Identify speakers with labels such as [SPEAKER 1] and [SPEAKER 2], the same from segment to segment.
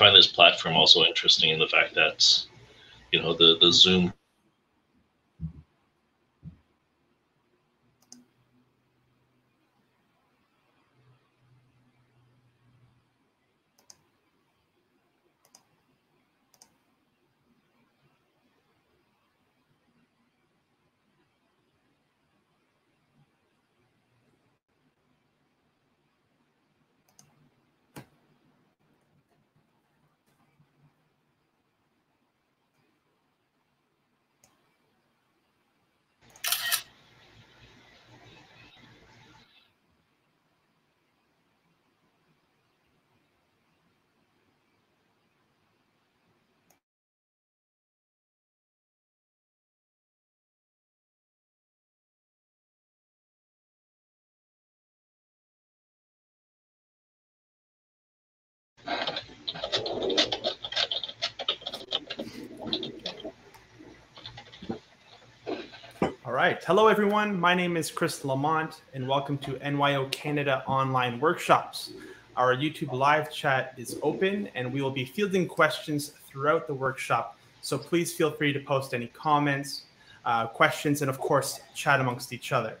[SPEAKER 1] find this platform also interesting in the fact that, you know, the the Zoom
[SPEAKER 2] right. Hello, everyone. My name is Chris Lamont, and welcome to NYO Canada Online Workshops. Our YouTube live chat is open, and we will be fielding questions throughout the workshop. So please feel free to post any comments, uh, questions, and of course, chat amongst each other.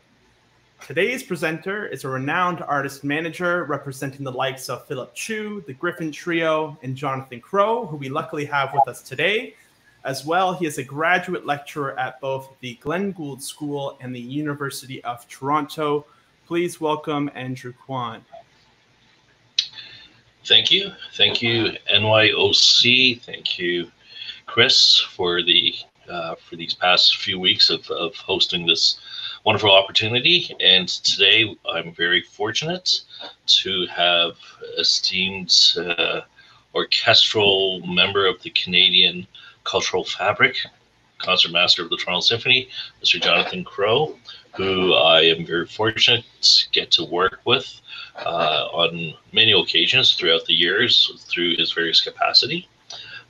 [SPEAKER 2] Today's presenter is a renowned artist manager representing the likes of Philip Chiu, the Gryphon Trio, and Jonathan Crow, who we luckily have with us today. As well, he is a graduate lecturer at both the Glenn Gould School and the University of Toronto. Please welcome Andrew Kwan.
[SPEAKER 1] Thank you. Thank you, NYOC. Thank you, Chris, for the uh, for these past few weeks of, of hosting this wonderful opportunity. And today I'm very fortunate to have esteemed uh, orchestral member of the Canadian Cultural Fabric, concertmaster of the Toronto Symphony, Mr. Jonathan Crow, who I am very fortunate to get to work with uh, on many occasions throughout the years through his various capacity.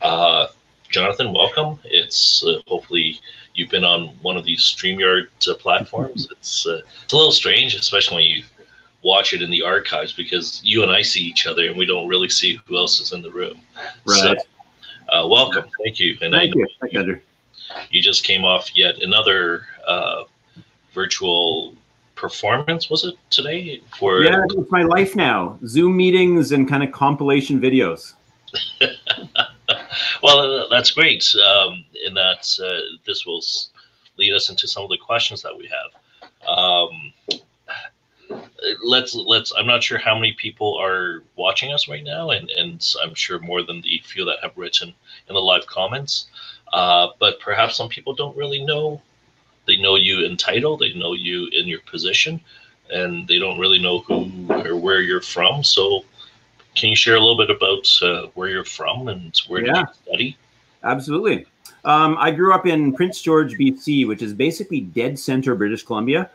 [SPEAKER 1] Uh, Jonathan, welcome. It's uh, hopefully you've been on one of these StreamYard uh, platforms. It's uh, it's a little strange, especially when you watch it in the archives, because you and I see each other and we don't really see who else is in the room.
[SPEAKER 3] Right.
[SPEAKER 1] So, uh, welcome. Thank you.
[SPEAKER 3] And Thank I, you. Thank you, Andrew.
[SPEAKER 1] You just came off yet another uh, virtual performance was it today
[SPEAKER 3] for yeah it's my life now zoom meetings and kind of compilation videos
[SPEAKER 1] well, that's great. Um, in that uh, this will lead us into some of the questions that we have. Um, let's let's. I'm not sure how many people are watching us right now, and and I'm sure more than the few that have written in the live comments. Uh, but perhaps some people don't really know. They know you in title. They know you in your position, and they don't really know who or where you're from. So can you share a little bit about uh, where you're from and where yeah. did you study?
[SPEAKER 3] Absolutely. Um, I grew up in Prince George, BC, which is basically dead center British Columbia.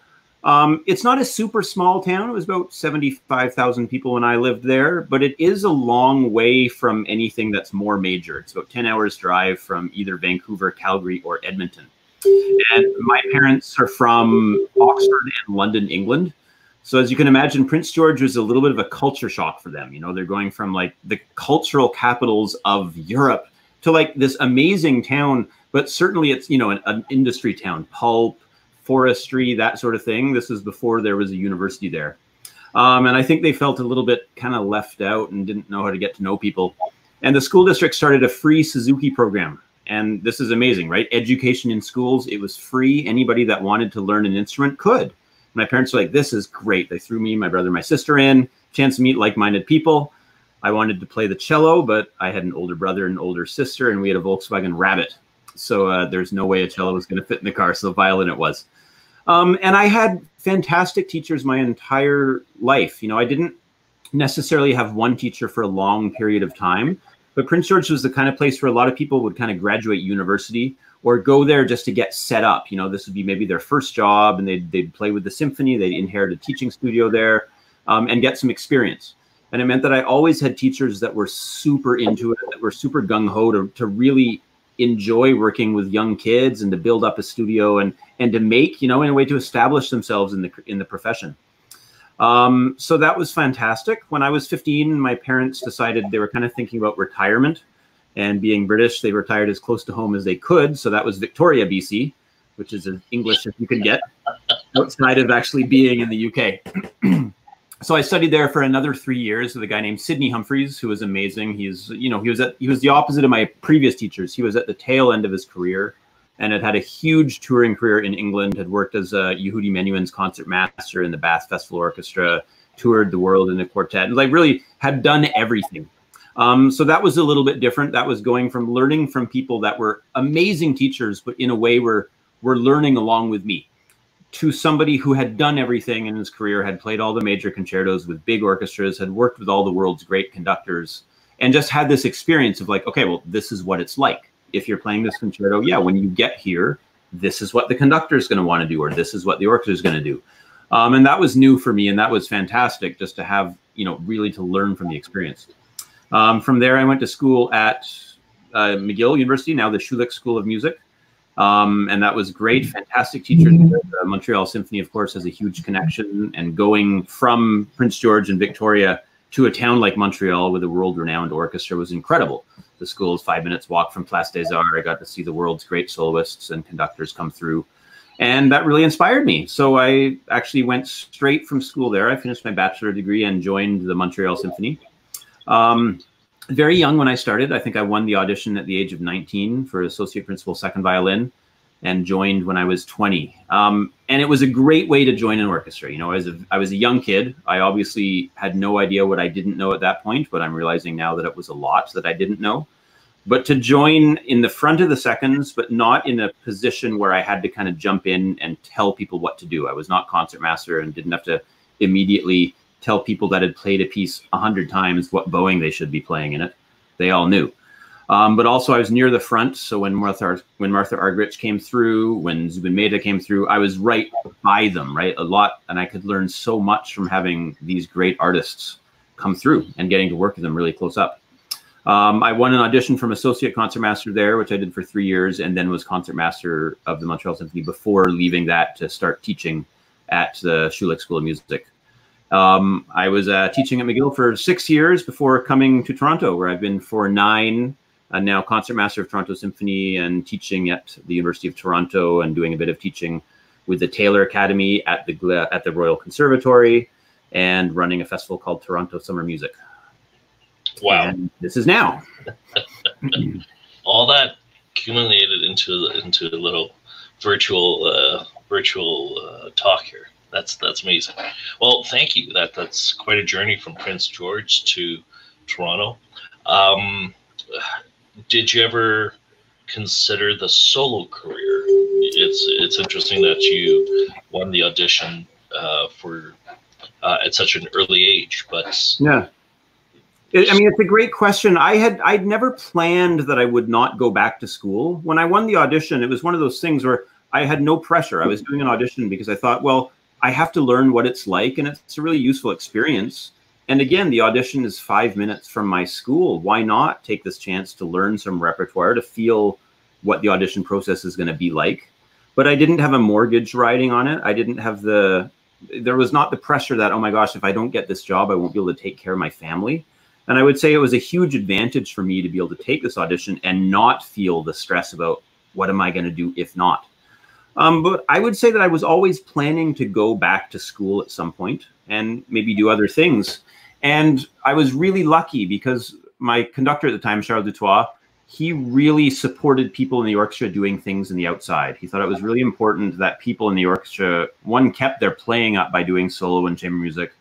[SPEAKER 3] Um, it's not a super small town. It was about 75,000 people when I lived there, but it is a long way from anything that's more major. It's about 10 hours drive from either Vancouver, Calgary, or Edmonton. And my parents are from Oxford and London, England. So as you can imagine, Prince George was a little bit of a culture shock for them. You know, they're going from like the cultural capitals of Europe to like this amazing town, but certainly it's, you know, an, an industry town, pulp, forestry, that sort of thing. This is before there was a university there. Um, and I think they felt a little bit kind of left out and didn't know how to get to know people. And the school district started a free Suzuki program. And this is amazing, right? Education in schools, it was free. Anybody that wanted to learn an instrument could my parents were like, this is great. They threw me, my brother, my sister in, chance to meet like-minded people. I wanted to play the cello, but I had an older brother and older sister, and we had a Volkswagen Rabbit. So uh, there's no way a cello was going to fit in the car. So violin it was. Um, and I had fantastic teachers my entire life. You know, I didn't necessarily have one teacher for a long period of time, but Prince George was the kind of place where a lot of people would kind of graduate university or go there just to get set up. You know, this would be maybe their first job and they'd, they'd play with the symphony, they'd inherit a teaching studio there um, and get some experience. And it meant that I always had teachers that were super into it, that were super gung ho to, to really enjoy working with young kids and to build up a studio and and to make you know in a way to establish themselves in the in the profession. Um, so that was fantastic. When I was 15, my parents decided they were kind of thinking about retirement and being British, they retired as close to home as they could. So that was Victoria, BC, which is as English as you can get outside of actually being in the UK. so I studied there for another three years with a guy named Sydney Humphreys, who was amazing. He's, you know, he was at, he was the opposite of my previous teachers. He was at the tail end of his career and had had a huge touring career in England, had worked as a Yehudi Menuhin's concert master in the Bath Festival Orchestra, toured the world in a quartet, and like really had done everything. Um, so that was a little bit different. That was going from learning from people that were amazing teachers, but in a way were were learning along with me, to somebody who had done everything in his career, had played all the major concertos with big orchestras, had worked with all the world's great conductors, and just had this experience of like, okay, well, this is what it's like if you're playing this concerto, yeah, when you get here, this is what the conductor is going to want to do, or this is what the orchestra is going to do. Um, and that was new for me, and that was fantastic just to have, you know, really to learn from the experience. Um, from there, I went to school at uh, McGill University, now the Schulich School of Music. Um, and that was great, fantastic teacher. The Montreal Symphony, of course, has a huge connection. And going from Prince George and Victoria to a town like Montreal with a world-renowned orchestra was incredible. The school is five minutes walk from Place des Arts. I got to see the world's great soloists and conductors come through. And that really inspired me. So I actually went straight from school there. I finished my bachelor degree and joined the Montreal Symphony. Um, very young when I started. I think I won the audition at the age of 19 for associate principal second violin and joined when I was 20. Um, and it was a great way to join an orchestra. You know, as a, I was a young kid, I obviously had no idea what I didn't know at that point, but I'm realizing now that it was a lot that I didn't know. But to join in the front of the seconds, but not in a position where I had to kind of jump in and tell people what to do. I was not concertmaster and didn't have to immediately tell people that had played a piece a hundred times what bowing they should be playing in it. They all knew. Um, but also, I was near the front. So when Martha when Martha Argerich came through, when Zubin Mehta came through, I was right by them, right a lot, and I could learn so much from having these great artists come through and getting to work with them really close up. Um, I won an audition from associate concertmaster there, which I did for three years, and then was concertmaster of the Montreal Symphony before leaving that to start teaching at the Schulich School of Music. Um, I was uh, teaching at McGill for six years before coming to Toronto, where I've been for nine uh, now concertmaster of Toronto Symphony and teaching at the University of Toronto and doing a bit of teaching with the Taylor Academy at the at the Royal Conservatory and running a festival called Toronto Summer Music.
[SPEAKER 1] Wow.
[SPEAKER 3] And this is now.
[SPEAKER 1] All that accumulated into into a little virtual uh, virtual uh, talk here. That's that's amazing. Well, thank you. That that's quite a journey from Prince George to Toronto. Um, did you ever consider the solo career? It's it's interesting that you won the audition uh, for uh, at such an early age, but
[SPEAKER 3] yeah. I mean, it's a great question. I had I'd never planned that I would not go back to school. When I won the audition, it was one of those things where I had no pressure. I was doing an audition because I thought, well, I have to learn what it's like, and it's a really useful experience. And again, the audition is five minutes from my school. Why not take this chance to learn some repertoire to feel what the audition process is going to be like? But I didn't have a mortgage riding on it. I didn't have the, there was not the pressure that, oh my gosh, if I don't get this job, I won't be able to take care of my family. And I would say it was a huge advantage for me to be able to take this audition and not feel the stress about what am I going to do if not. Um, but I would say that I was always planning to go back to school at some point and maybe do other things. And I was really lucky because my conductor at the time, Charles Dutoit, he really supported people in the orchestra doing things in the outside. He thought it was really important that people in the orchestra, one, kept their playing up by doing solo and chamber music,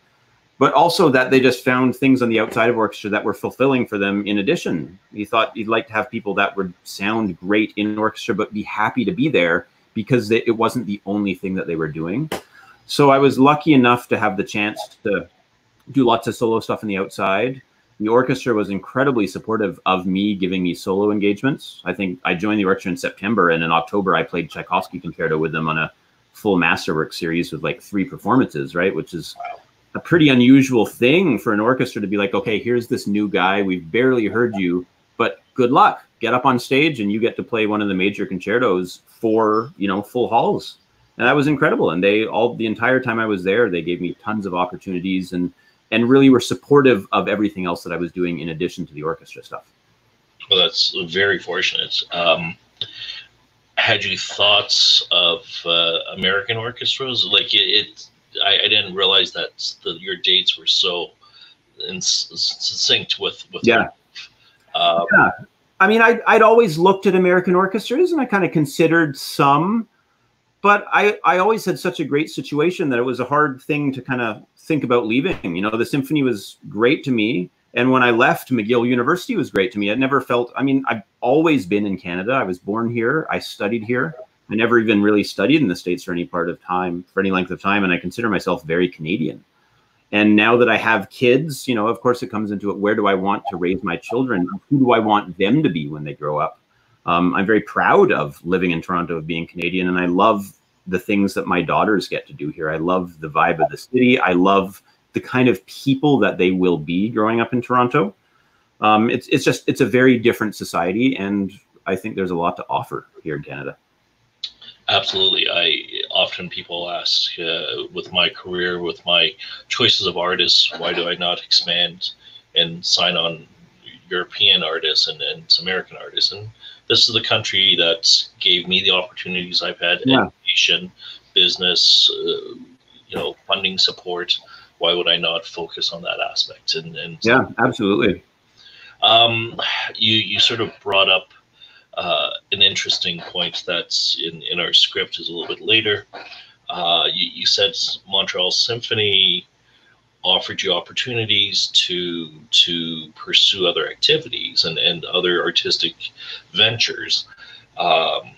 [SPEAKER 3] but also that they just found things on the outside of orchestra that were fulfilling for them in addition. He thought he'd like to have people that would sound great in orchestra, but be happy to be there because it wasn't the only thing that they were doing. So I was lucky enough to have the chance to do lots of solo stuff on the outside. The orchestra was incredibly supportive of me giving me solo engagements. I think I joined the orchestra in September, and in October I played Tchaikovsky concerto with them on a full masterwork series with like three performances, right? Which is a pretty unusual thing for an orchestra to be like, okay, here's this new guy. We've barely heard you, but good luck. Get up on stage and you get to play one of the major concertos for, you know, full halls. and that was incredible. And they all the entire time I was there, they gave me tons of opportunities and and really were supportive of everything else that I was doing in addition to the orchestra stuff.
[SPEAKER 1] Well, that's very fortunate. Um, had you thoughts of uh, American orchestras? Like it, it I, I, didn't realize that the, your dates were so in synced with with.
[SPEAKER 3] Yeah. Um, yeah. I mean, I, I'd always looked at American orchestras and I kind of considered some, but I, I always had such a great situation that it was a hard thing to kind of think about leaving. You know, the symphony was great to me. And when I left, McGill University was great to me. I never felt, I mean, I've always been in Canada. I was born here. I studied here. I never even really studied in the States for any part of time, for any length of time. And I consider myself very Canadian. And now that I have kids, you know, of course it comes into it. Where do I want to raise my children? Who do I want them to be when they grow up? Um, I'm very proud of living in Toronto, of being Canadian. And I love the things that my daughters get to do here. I love the vibe of the city. I love the kind of people that they will be growing up in Toronto. Um, it's it's just it's a very different society, and I think there's a lot to offer here in Canada.
[SPEAKER 1] Absolutely, I often people ask uh, with my career, with my choices of artists, why do I not expand and sign on European artists and, and American artists? And this is the country that gave me the opportunities I've had, yeah. education, business, uh, you know, funding support why would I not focus on that aspect? And, and
[SPEAKER 3] yeah, absolutely.
[SPEAKER 1] Um, you you sort of brought up uh, an interesting point that's in in our script is a little bit later. Uh, you, you said Montreal Symphony offered you opportunities to to pursue other activities and, and other artistic ventures. Um,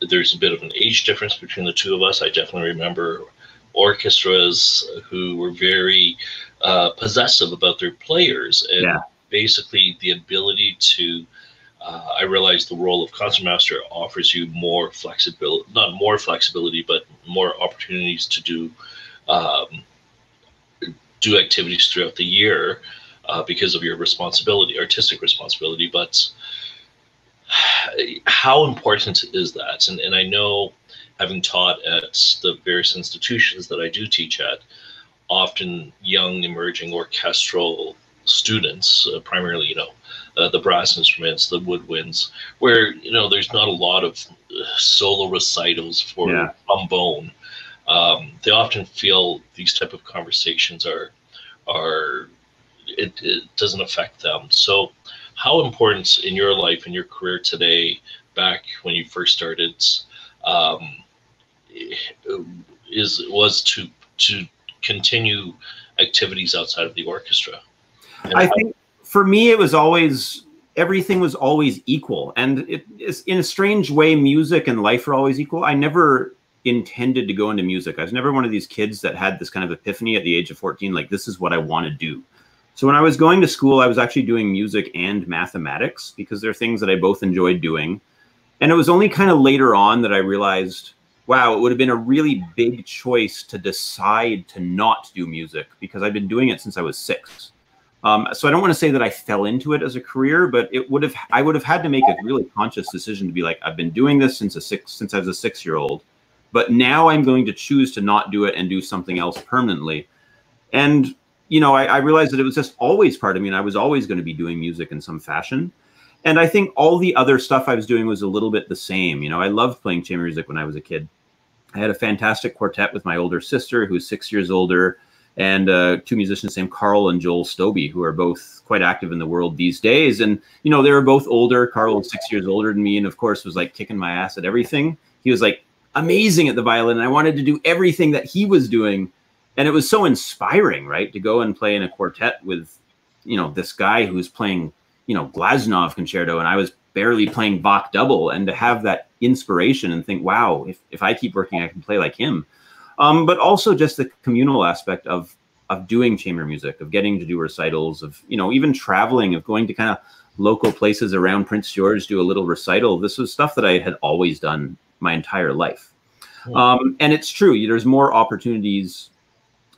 [SPEAKER 1] there's a bit of an age difference between the two of us. I definitely remember orchestras who were very uh, possessive about their players and yeah. basically the ability to uh, I realize the role of concertmaster offers you more flexibility, not more flexibility, but more opportunities to do um, do activities throughout the year uh, because of your responsibility, artistic responsibility. But how important is that? And, and I know having taught at the various institutions that I do teach at, often young emerging orchestral students, uh, primarily, you know, uh, the brass instruments, the woodwinds, where you know there's not a lot of uh, solo recitals for yeah. trombone. Um, they often feel these type of conversations are are it, it doesn't affect them. So, how important in your life in your career today, back when you first started, um, is was to to continue activities outside of the orchestra.
[SPEAKER 3] And I think for me, it was always everything was always equal, and it is in a strange way, music and life are always equal. I never intended to go into music. I was never one of these kids that had this kind of epiphany at the age of 14, like this is what I want to do. So when I was going to school, I was actually doing music and mathematics because they're things that I both enjoyed doing. And it was only kind of later on that I realized wow, it would have been a really big choice to decide to not do music because I've been doing it since I was six. Um, so I don't want to say that I fell into it as a career, but it would have I would have had to make a really conscious decision to be like, I've been doing this since a six since I was a six year old, but now I'm going to choose to not do it and do something else permanently. And you know, I, I realized that it was just always part of me, and I was always going to be doing music in some fashion. And I think all the other stuff I was doing was a little bit the same. You know, I loved playing chamber music when I was a kid. I had a fantastic quartet with my older sister, who's six years older, and uh, two musicians named Carl and Joel Stobie, who are both quite active in the world these days. And you know, they were both older. Carl was six years older than me, and of course, was like kicking my ass at everything. He was like amazing at the violin, and I wanted to do everything that he was doing. And it was so inspiring, right, to go and play in a quartet with, you know, this guy who's playing, you know, Glazunov concerto, and I was barely playing Bach double, and to have that inspiration and think, wow, if, if I keep working, I can play like him. Um, but also just the communal aspect of of doing chamber music, of getting to do recitals, of you know even traveling, of going to kind of local places around Prince George, do a little recital. This was stuff that I had always done my entire life. Hmm. Um, and it's true, there's more opportunities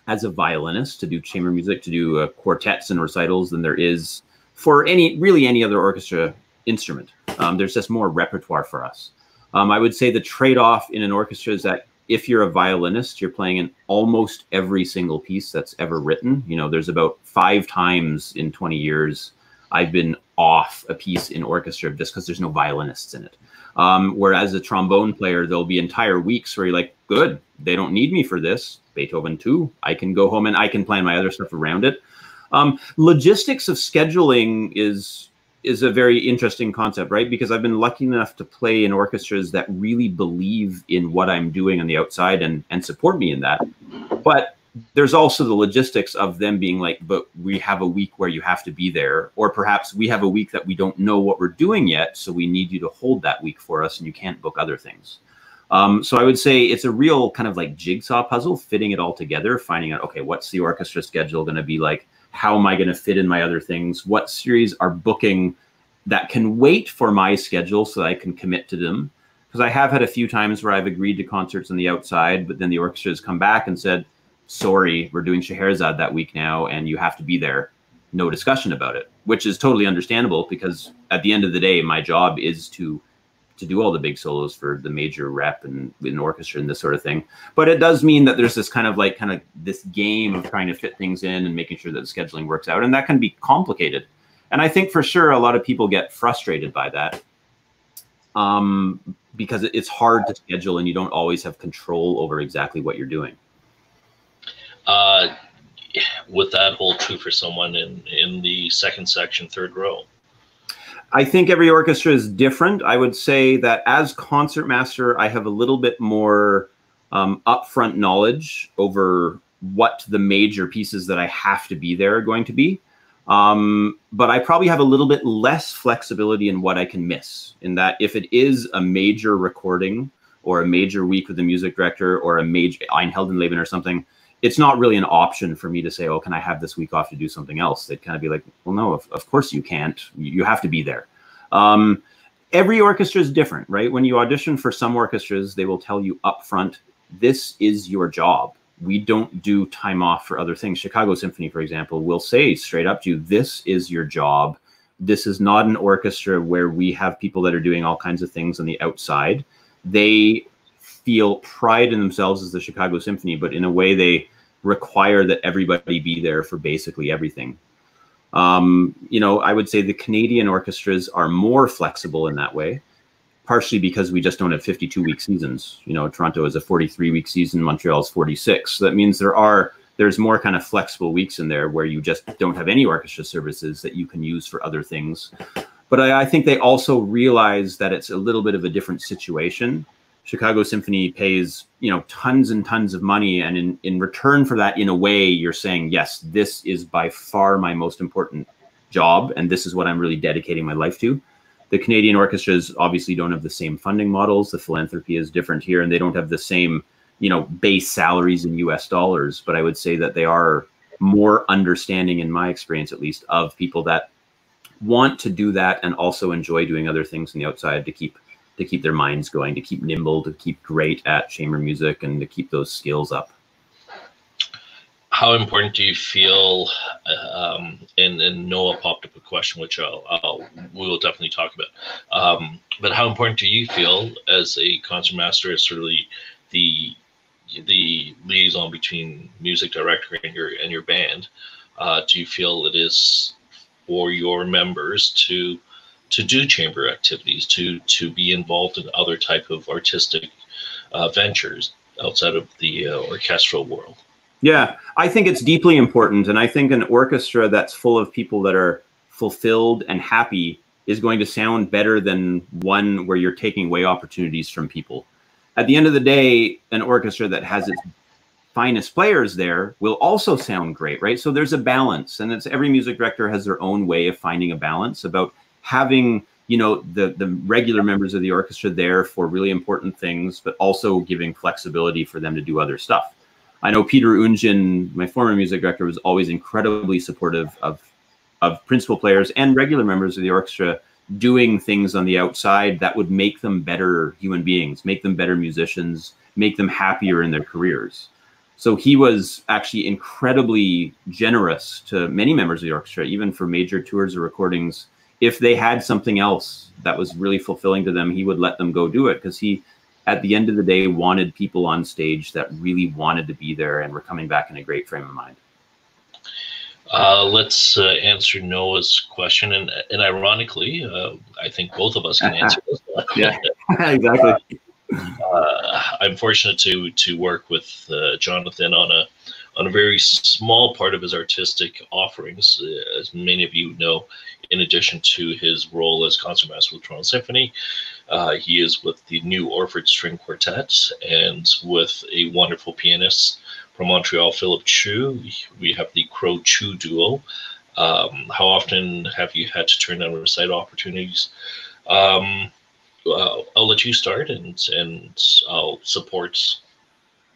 [SPEAKER 3] as a violinist to do chamber music, to do uh, quartets and recitals than there is for any really any other orchestra instrument. Um, there's just more repertoire for us. Um, I would say the trade-off in an orchestra is that if you're a violinist, you're playing in almost every single piece that's ever written. You know, there's about five times in 20 years I've been off a piece in orchestra just because there's no violinists in it. Um, whereas a trombone player, there'll be entire weeks where you're like, good, they don't need me for this. Beethoven 2, I can go home and I can plan my other stuff around it. Um, logistics of scheduling is is a very interesting concept, right? Because I've been lucky enough to play in orchestras that really believe in what I'm doing on the outside and and support me in that. But there's also the logistics of them being like, but we have a week where you have to be there, or perhaps we have a week that we don't know what we're doing yet, so we need you to hold that week for us, and you can't book other things. Um, so I would say it's a real kind of like jigsaw puzzle, fitting it all together, finding out, okay, what's the orchestra schedule going to be like? How am I going to fit in my other things? What series are booking that can wait for my schedule so that I can commit to them? Because I have had a few times where I've agreed to concerts on the outside, but then the orchestra has come back and said, sorry, we're doing Scheherazade that week now, and you have to be there. No discussion about it, which is totally understandable because at the end of the day, my job is to to do all the big solos for the major rep and an orchestra and this sort of thing. But it does mean that there's this kind of like kind of this game of trying to fit things in and making sure that the scheduling works out, and that can be complicated. And I think for sure a lot of people get frustrated by that um, because it's hard to schedule and you don't always have control over exactly what you're doing.
[SPEAKER 1] Uh, would that hold true for someone in in the second section, third row?
[SPEAKER 3] I think every orchestra is different. I would say that as concertmaster, I have a little bit more um, upfront knowledge over what the major pieces that I have to be there are going to be. Um, but I probably have a little bit less flexibility in what I can miss. In that, if it is a major recording or a major week with the music director or a major Ein Heldenleben or something, it's not really an option for me to say, oh, can I have this week off to do something else? They'd kind of be like, well, no, of, of course you can't. You have to be there. Um, every orchestra is different, right? When you audition for some orchestras, they will tell you up front, this is your job. We don't do time off for other things. Chicago Symphony, for example, will say straight up to you, this is your job. This is not an orchestra where we have people that are doing all kinds of things on the outside. They feel pride in themselves as the Chicago Symphony, but in a way they require that everybody be there for basically everything. Um, you know, I would say the Canadian orchestras are more flexible in that way, partially because we just don't have 52 week seasons. You know, Toronto is a 43 week season, Montreal is 46. So that means there are there's more kind of flexible weeks in there where you just don't have any orchestra services that you can use for other things. But I, I think they also realize that it's a little bit of a different situation Chicago Symphony pays, you know, tons and tons of money. And in, in return for that, in a way, you're saying, yes, this is by far my most important job. And this is what I'm really dedicating my life to. The Canadian orchestras obviously don't have the same funding models. The philanthropy is different here, and they don't have the same, you know, base salaries in US dollars. But I would say that they are more understanding, in my experience at least, of people that want to do that and also enjoy doing other things on the outside to keep to keep their minds going, to keep nimble, to keep great at chamber music, and to keep those skills up.
[SPEAKER 1] How important do you feel? Um, and, and Noah popped up a question, which I'll, I'll we will definitely talk about. Um, but how important do you feel as a concertmaster, as sort of the, the the liaison between music director and your and your band? Uh, do you feel it is for your members to to do chamber activities, to to be involved in other type of artistic uh, ventures outside of the uh, orchestral world.
[SPEAKER 3] Yeah, I think it's deeply important, and I think an orchestra that's full of people that are fulfilled and happy is going to sound better than one where you're taking away opportunities from people. At the end of the day, an orchestra that has its finest players there will also sound great, right? So there's a balance, and it's every music director has their own way of finding a balance about having you know the the regular members of the orchestra there for really important things, but also giving flexibility for them to do other stuff. I know Peter Oundjian, my former music director, was always incredibly supportive of of principal players and regular members of the orchestra doing things on the outside that would make them better human beings, make them better musicians, make them happier in their careers. So he was actually incredibly generous to many members of the orchestra, even for major tours or recordings if they had something else that was really fulfilling to them, he would let them go do it because he at the end of the day wanted people on stage that really wanted to be there and were coming back in a great frame of mind.
[SPEAKER 1] Uh, let's uh, answer Noah's question, and and ironically, uh, I think both of us can answer this.
[SPEAKER 3] yeah, exactly.
[SPEAKER 1] Uh, I'm fortunate to to work with uh, Jonathan on a on a very small part of his artistic offerings. Uh, as many of you know, in addition to his role as concertmaster with Toronto Symphony, he is with the new Orford String Quartet and with a wonderful pianist from Montreal, Philip Chiu. We have the Crow Chiu duo. Um, how often have you had to turn down recital opportunities? Um, uh, I'll let you start, and and I'll support.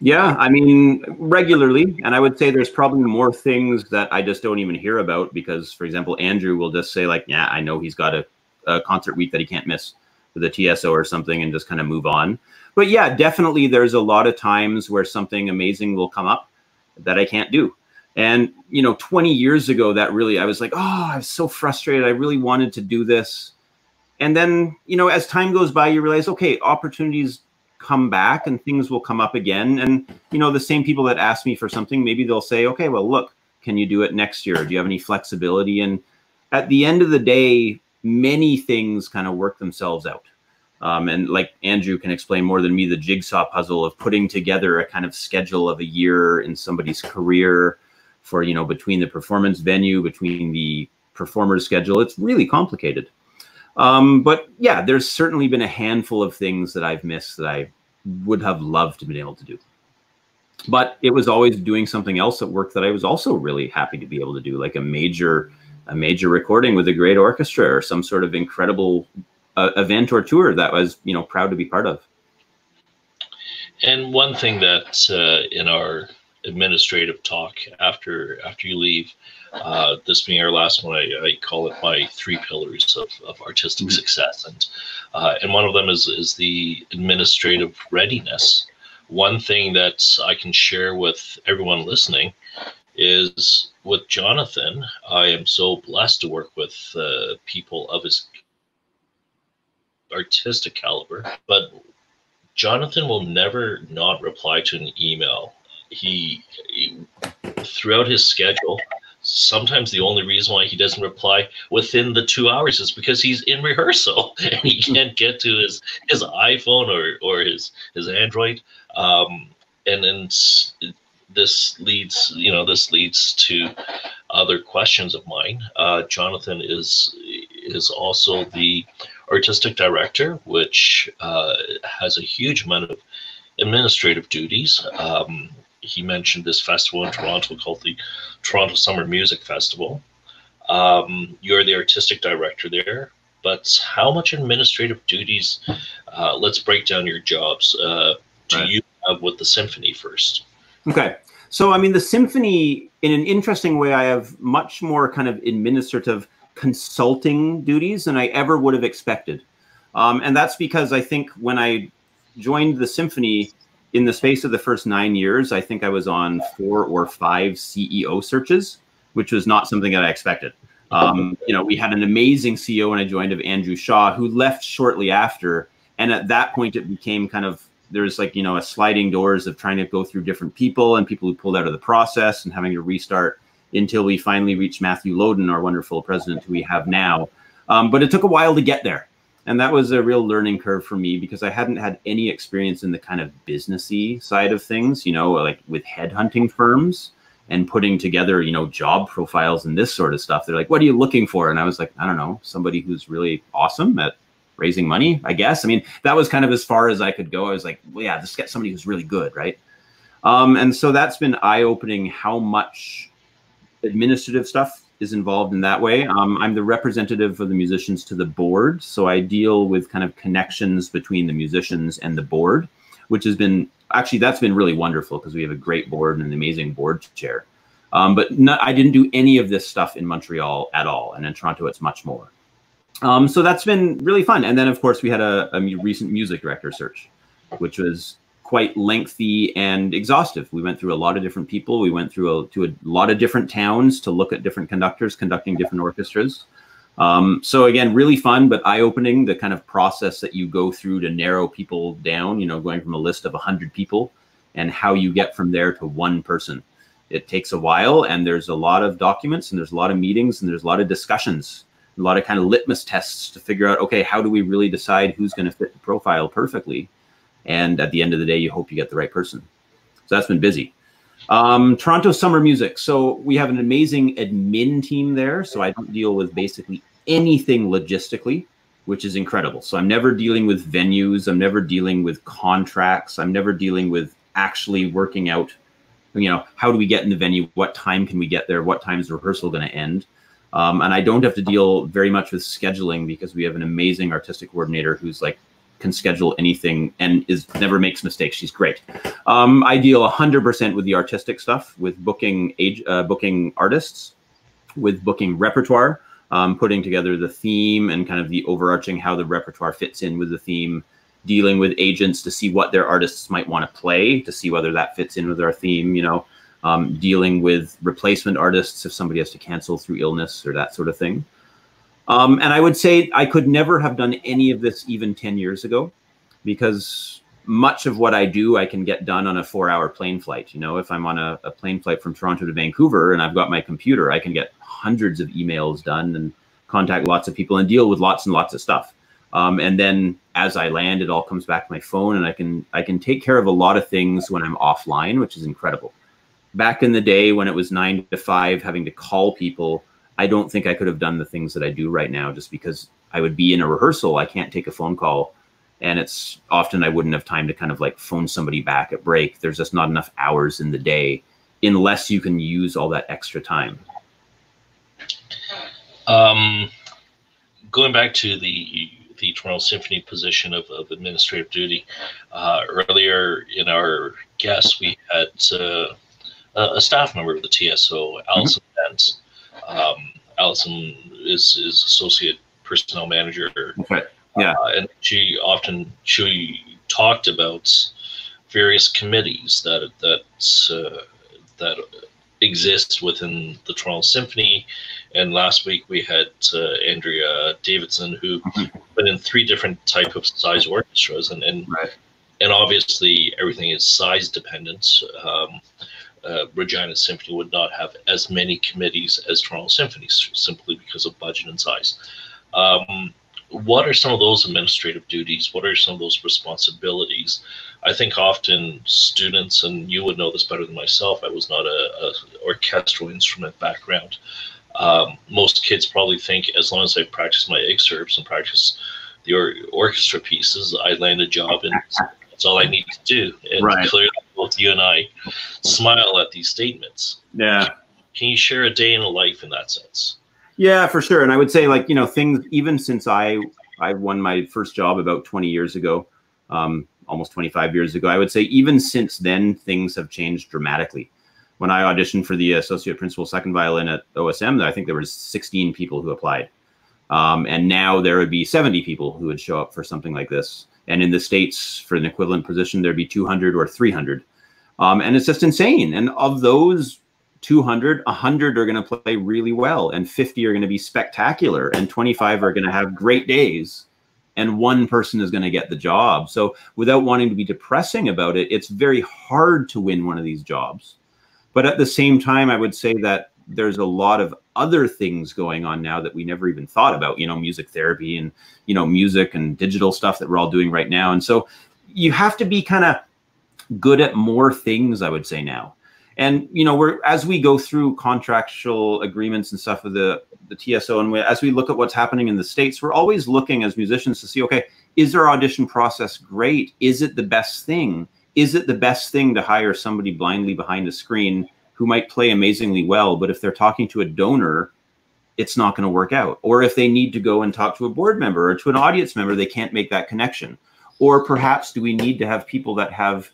[SPEAKER 3] Yeah, I mean regularly, and I would say there's probably more things that I just don't even hear about because, for example, Andrew will just say like, "Yeah, I know he's got a, a concert week that he can't miss with a TSO or something," and just kind of move on but yeah, definitely there's a lot of times where something amazing will come up that I can't do. And, you know, 20 years ago, that really, I was like, oh, I was so frustrated. I really wanted to do this. And then, you know, as time goes by, you realize, okay, opportunities come back and things will come up again. And, you know, the same people that ask me for something, maybe they'll say, okay, well, look, can you do it next year? Do you have any flexibility? And at the end of the day, many things kind of work themselves out. Um, and like Andrew can explain more than me, the jigsaw puzzle of putting together a kind of schedule of a year in somebody's career for, you know, between the performance venue, between the performer's schedule. It's really complicated. Um, but yeah, there's certainly been a handful of things that I've missed that I would have loved to be able to do. But it was always doing something else at work that I was also really happy to be able to do, like a major, a major recording with a great orchestra or some sort of incredible uh, event or tour that I was you know proud to be part of.
[SPEAKER 1] And one thing that uh, in our administrative talk after after you leave, uh, this being our last one, I, I, call it my three pillars of, of artistic mm-hmm. success, and uh, and one of them is is the administrative readiness. One thing that I can share with everyone listening is with Jonathan, I am so blessed to work with uh, people of his artistic caliber, but Jonathan will never not reply to an email. He, he, throughout his schedule, sometimes the only reason why he doesn't reply within the two hours is because he's in rehearsal and he can't get to his his iPhone or or his his Android. Um, and then this leads, you know, this leads to other questions of mine. Uh, Jonathan is is also the artistic director, which uh, has a huge amount of administrative duties. Um, he mentioned this festival in Toronto called the Toronto Summer Music Festival. Um, you're the artistic director there, but how much administrative duties? Uh, let's break down your jobs. Uh, do right. you have with the symphony first?
[SPEAKER 3] Okay. So, I mean, the symphony, in an interesting way, I have much more kind of administrative consulting duties than I ever would have expected. Um, and that's because I think when I joined the symphony in the space of the first nine years, I think I was on four or five CEO searches, which was not something that I expected. Um, you know, we had an amazing CEO when I joined of Andrew Shaw, who left shortly after. And at that point, it became kind of there's like you know a sliding doors of trying to go through different people and people who pulled out of the process and having to restart until we finally reached Matthew Loden, our wonderful president who we have now. Um, but it took a while to get there. And that was a real learning curve for me because I hadn't had any experience in the kind of businessy side of things, you know, like with headhunting firms and putting together, you know, job profiles and this sort of stuff. They're like, what are you looking for? And I was like, I don't know, somebody who's really awesome at raising money, I guess. I mean, that was kind of as far as I could go. I was like, well, yeah, just get somebody who's really good, right? Um, and so that's been eye opening how much administrative stuff is involved in that way. Um, I'm the representative of the musicians to the board, so I deal with kind of connections between the musicians and the board, which has been actually that's been really wonderful because we have a great board and an amazing board chair. Um, but not, I didn't do any of this stuff in Montreal at all, and in Toronto it's much more. Um, so that's been really fun. And then of course we had a, a recent music director search, which was quite lengthy and exhaustive. We went through a lot of different people. We went through a, to a lot of different towns to look at different conductors conducting different orchestras. Um, so again, really fun, but eye-opening. The kind of process that you go through to narrow people down. You know, going from a list of hundred people, and how you get from there to one person. It takes a while, and there's a lot of documents, and there's a lot of meetings, and there's a lot of discussions, a lot of kind of litmus tests to figure out. Okay, how do we really decide who's going to fit the profile perfectly? And at the end of the day, you hope you get the right person. So that's been busy. Um, Toronto Summer Music. So we have an amazing admin team there. So I don't deal with basically anything logistically, which is incredible. So I'm never dealing with venues. I'm never dealing with contracts. I'm never dealing with actually working out, you know, how do we get in the venue? What time can we get there? What time is rehearsal going to end? Um, and I don't have to deal very much with scheduling because we have an amazing artistic coordinator who's like can schedule anything and is never makes mistakes. She's great. Um, I deal 100% with the artistic stuff, with booking age, uh, booking artists, with booking repertoire, um, putting together the theme and kind of the overarching how the repertoire fits in with the theme. Dealing with agents to see what their artists might want to play, to see whether that fits in with our theme. You know, um, dealing with replacement artists if somebody has to cancel through illness or that sort of thing. Um, and I would say I could never have done any of this even 10 years ago because much of what I do, I can get done on a four hour plane flight. You know, if I'm on a, a, plane flight from Toronto to Vancouver and I've got my computer, I can get hundreds of emails done and contact lots of people and deal with lots and lots of stuff. Um, and then as I land, it all comes back to my phone and I can, I can take care of a lot of things when I'm offline, which is incredible. Back in the day when it was nine to five, having to call people, I don't think I could have done the things that I do right now just because I would be in a rehearsal. I can't take a phone call. And it's often I wouldn't have time to kind of like phone somebody back at break. There's just not enough hours in the day unless you can use all that extra time.
[SPEAKER 1] Um, going back to the the Toronto Symphony position of, of administrative duty, uh, earlier in our guest, we had uh, a staff member of the TSO, Allison mm-hmm. Benz. Um, Allison is is associate personnel manager.
[SPEAKER 3] Okay. Yeah.
[SPEAKER 1] Uh, and she often she talked about various committees that that uh, that exist within the Toronto Symphony. And last week we had uh, Andrea Davidson, who mm-hmm. been in three different type of size orchestras, and and,
[SPEAKER 3] right.
[SPEAKER 1] and obviously everything is size dependent. Um, uh, Regina Symphony would not have as many committees as Toronto Symphony simply because of budget and size. Um, what are some of those administrative duties? What are some of those responsibilities? I think often students, and you would know this better than myself, I was not a, a orchestral instrument background. Um, most kids probably think as long as I practice my excerpts and practice the or- orchestra pieces, I land a job and that's all I need to do. And
[SPEAKER 3] right.
[SPEAKER 1] clearly, both you and I smile at these statements.
[SPEAKER 3] Yeah.
[SPEAKER 1] Can you share a day in a life in that sense?
[SPEAKER 3] Yeah, for sure. And I would say, like, you know, things, even since I, I won my first job about 20 years ago, um, almost 25 years ago, I would say, even since then, things have changed dramatically. When I auditioned for the associate principal second violin at OSM, I think there was 16 people who applied. Um, and now there would be 70 people who would show up for something like this. And in the States, for an equivalent position, there'd be 200 or 300. Um, and it's just insane. And of those 200, 100 are going to play really well, and 50 are going to be spectacular, and 25 are going to have great days, and one person is going to get the job. So, without wanting to be depressing about it, it's very hard to win one of these jobs. But at the same time, I would say that there's a lot of other things going on now that we never even thought about you know music therapy and you know music and digital stuff that we're all doing right now and so you have to be kind of good at more things i would say now and you know we're as we go through contractual agreements and stuff with the the tso and we, as we look at what's happening in the states we're always looking as musicians to see okay is our audition process great is it the best thing is it the best thing to hire somebody blindly behind a screen who might play amazingly well, but if they're talking to a donor, it's not going to work out. Or if they need to go and talk to a board member or to an audience member, they can't make that connection. Or perhaps do we need to have people that have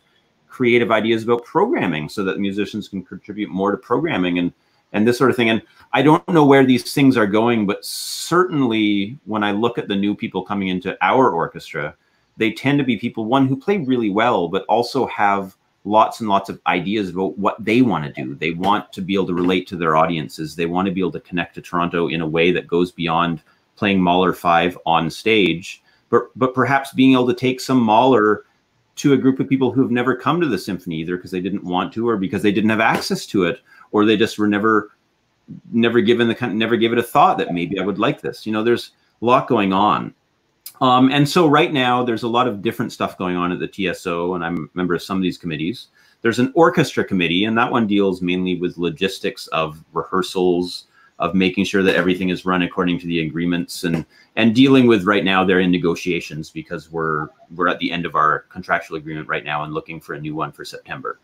[SPEAKER 3] creative ideas about programming so that musicians can contribute more to programming and and this sort of thing. And I don't know where these things are going, but certainly when I look at the new people coming into our orchestra, they tend to be people one who play really well, but also have lots and lots of ideas about what they want to do. They want to be able to relate to their audiences. They want to be able to connect to Toronto in a way that goes beyond playing Mahler five on stage, but but perhaps being able to take some Mahler to a group of people who have never come to the symphony either because they didn't want to or because they didn't have access to it or they just were never never given the kind never gave it a thought that maybe I would like this. You know, there's a lot going on. Um, and so right now there's a lot of different stuff going on at the TSO, and I'm a member of some of these committees. There's an orchestra committee, and that one deals mainly with logistics of rehearsals, of making sure that everything is run according to the agreements, and and dealing with right now they're in negotiations because we're we're at the end of our contractual agreement right now and looking for a new one for September.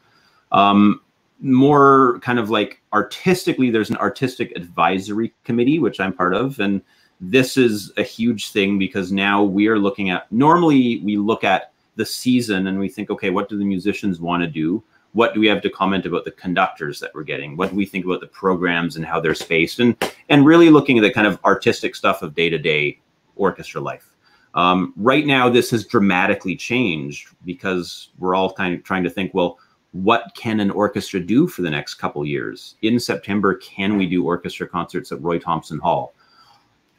[SPEAKER 3] Um, more kind of like artistically, there's an artistic advisory committee which I'm part of, and this is a huge thing because now we are looking at normally we look at the season and we think okay what do the musicians want to do what do we have to comment about the conductors that we're getting? What do we think about the programs and how they're spaced? And and really looking at the kind of artistic stuff of day-to-day orchestra life. Um, right now this has dramatically changed because we're all kind of trying to think well what can an orchestra do for the next couple years? In september can we do orchestra concerts at roy Thomson hall?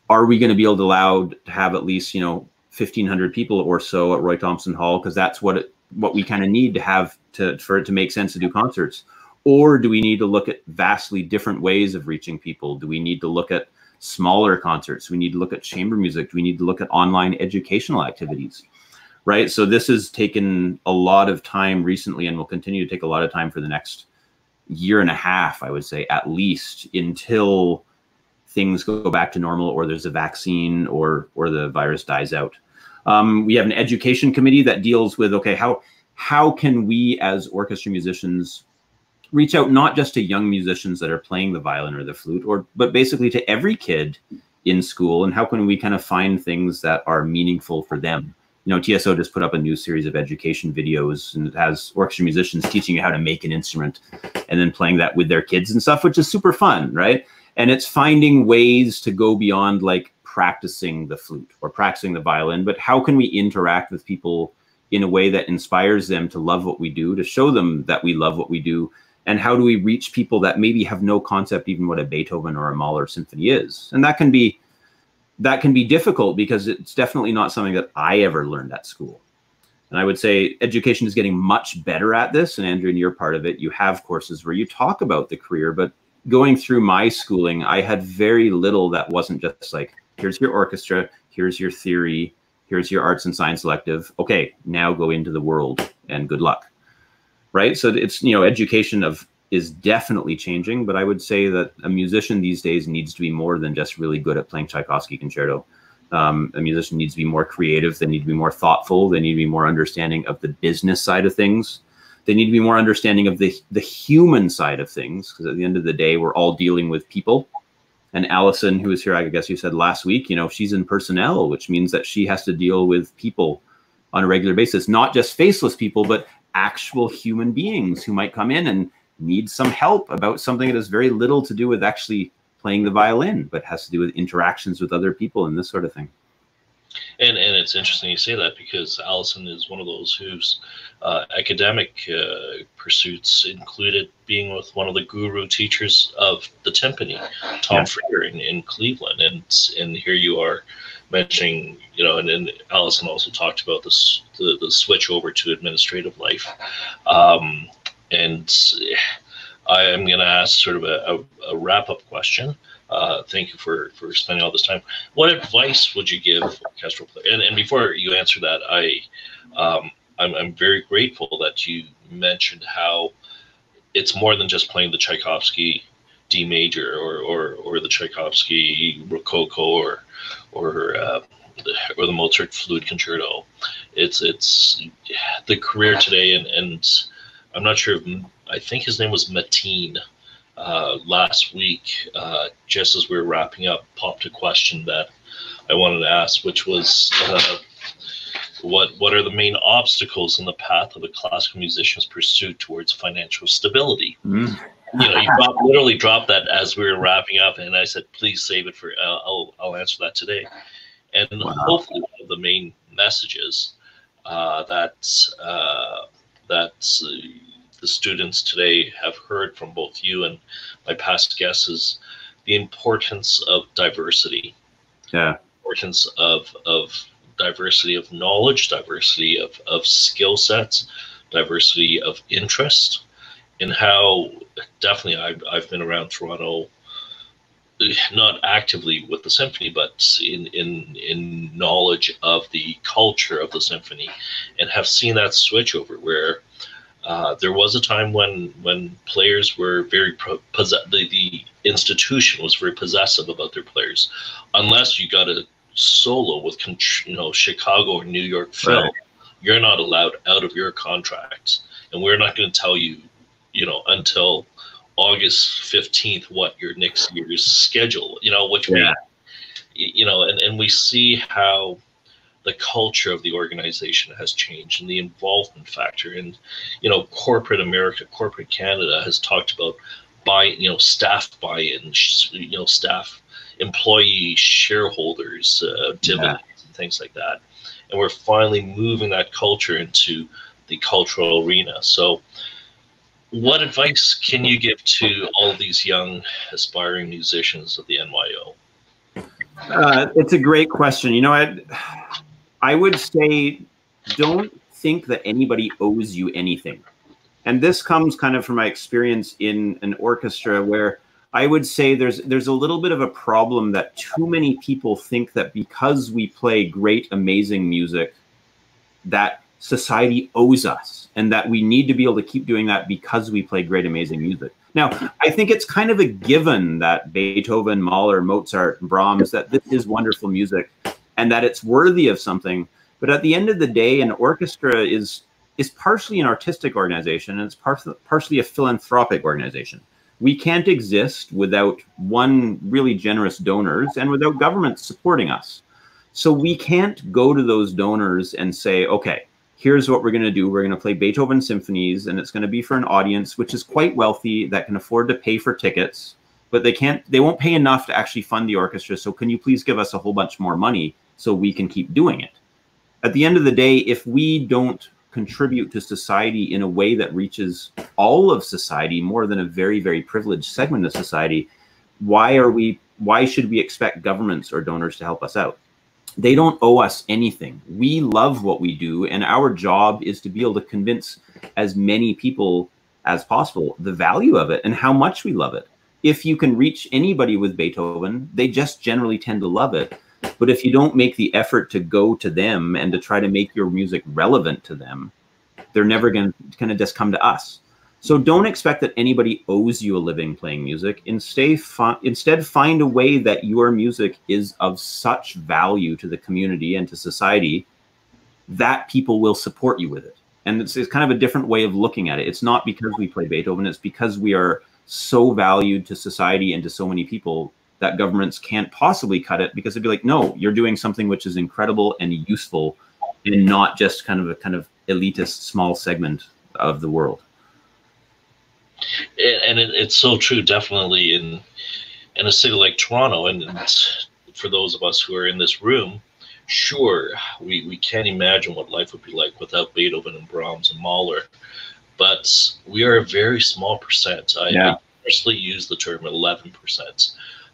[SPEAKER 3] Are we going to be able to allow to have at least you know 1500 people or so at roy Thomson hall? Because that's what it, what we kind of need to have to for it to make sense to do concerts. Or do we need to look at vastly different ways of reaching people? Do we need to look at smaller concerts? We need to look at chamber music. Do we need to look at online educational activities? Right? So this has taken a lot of time recently and will continue to take a lot of time for the next year and a half i would say at least until things go back to normal or there's a vaccine or or the virus dies out. Um, we have an education committee that deals with okay how how can we as orchestra musicians reach out not just to young musicians that are playing the violin or the flute or but basically to every kid in school and how can we kind of find things that are meaningful for them? You know tso just put up a new series of education videos and it has orchestra musicians teaching you how to make an instrument and then playing that with their kids and stuff which is super fun right? And it's finding ways to go beyond like practicing the flute or practicing the violin but how can we interact with people in a way that inspires them to love what we do to show them that we love what we do? And how do we reach people that maybe have no concept even what a beethoven or a mahler symphony is? And that can be that can be difficult because it's definitely not something that i ever learned at school. And i would say education is getting much better at this. And andrew and you're part of it you have courses where you talk about the career but going through my schooling, I had very little that wasn't just like, here's your orchestra, here's your theory, here's your arts and science elective. Okay, now go into the world and good luck. Right? So it's, you know, education of is definitely changing, but I would say that a musician these days needs to be more than just really good at playing Tchaikovsky concerto. Um, a musician needs to be more creative. They need to be more thoughtful. They need to be more understanding of the business side of things. They need to be more understanding of the the human side of things because at the end of the day, we're all dealing with people. And Allison, who was here, I guess you said last week, you know, she's in personnel, which means that she has to deal with people on a regular basis, not just faceless people, but actual human beings who might come in and need some help about something that has very little to do with actually playing the violin, but has to do with interactions with other people and this sort of thing.
[SPEAKER 1] And and it's interesting you say that because Allison is one of those whose uh, academic uh, pursuits included being with one of the guru teachers of the timpani, Tom yeah. Freer in, in Cleveland, and and here you are mentioning, you know, and, and Allison also talked about this the, the switch over to administrative life, um, and I am going to ask sort of a, a, a wrap up question. Uh, thank you for for spending all this time. What advice would you give orchestral players? And, and before you answer that, I um, I'm, I'm very grateful that you mentioned how it's more than just playing the Tchaikovsky D major or or, or the Tchaikovsky Rococo or or uh, or the Mozart flute concerto. It's it's the career today, and and I'm not sure. If, I think his name was Mateen uh, last week, uh, just as we were wrapping up, popped a question that I wanted to ask, which was uh, what what are the main obstacles in the path of a classical musician's pursuit towards financial stability? Mm. You know, you dropped, literally dropped that as we were wrapping up, and I said, please save it for. Uh, I'll I'll answer that today, and wow. hopefully one of the main messages uh, that uh, that the students today have heard from both you and my past guests is the importance of diversity.
[SPEAKER 3] Yeah.
[SPEAKER 1] importance of of diversity of knowledge, diversity of, of skill sets, diversity of interest, and how definitely I've, I've been around Toronto eh, not actively with the symphony, but in in in knowledge of the culture of the symphony, and have seen that switch over where uh, there was a time when when players were very possess- the, the institution was very possessive about their players, unless you got a solo with you know Chicago or New York Phil, right. you're not allowed out of your contracts, and we're not going to tell you, you know, until August fifteenth what your next year's schedule, you know, which yeah. we, you know, and and we see how the culture of the organization has changed and the involvement factor. And you know corporate america corporate canada has talked about buy you know staff buy-in you know staff employee shareholders uh, dividends yeah. and things like that. And we're finally moving that culture into the cultural arena. So what advice can you give to all these young aspiring musicians of the nyo
[SPEAKER 3] uh, it's a great question. You know i I would say don't think that anybody owes you anything. And this comes kind of from my experience in an orchestra where I would say there's there's a little bit of a problem that too many people think that because we play great amazing music that society owes us and that we need to be able to keep doing that because we play great amazing music. Now, I think it's kind of a given that Beethoven, Mahler, Mozart, Brahms that this is wonderful music and that it's worthy of something. But at the end of the day, an orchestra is is partially an artistic organization and it's partially partially a philanthropic organization. We can't exist without one really generous donors and without government supporting us. So we can't go to those donors and say, okay, here's what we're going to do. We're going to play Beethoven symphonies, and it's going to be for an audience which is quite wealthy that can afford to pay for tickets, but they can't, they won't pay enough to actually fund the orchestra. So can you please give us a whole bunch more money so we can keep doing it. At the end of the day, if we don't contribute to society in a way that reaches all of society more than a very, very privileged segment of society, why are we why should we expect governments or donors to help us out? They don't owe us anything. We love what we do, and our job is to be able to convince as many people as possible the value of it and how much we love it. If you can reach anybody with Beethoven, they just generally tend to love it. But if you don't make the effort to go to them and to try to make your music relevant to them, they're never going to kind of just come to us. So don't expect that anybody owes you a living playing music. Instead, fi instead find a way that your music is of such value to the community and to society that people will support you with it. And it's, it's kind of a different way of looking at it. It's not because we play Beethoven, it's because we are so valued to society and to so many people that governments can't possibly cut it because they'd be like, no, you're doing something which is incredible and useful and not just kind of a kind of elitist small segment of the world.
[SPEAKER 1] And it, it's so true, definitely in in a city like Toronto, and for those of us who are in this room, sure, we, we can't imagine what life would be like without Beethoven and Brahms and Mahler, but we are a very small percent. I, yeah. I personally use the term 11%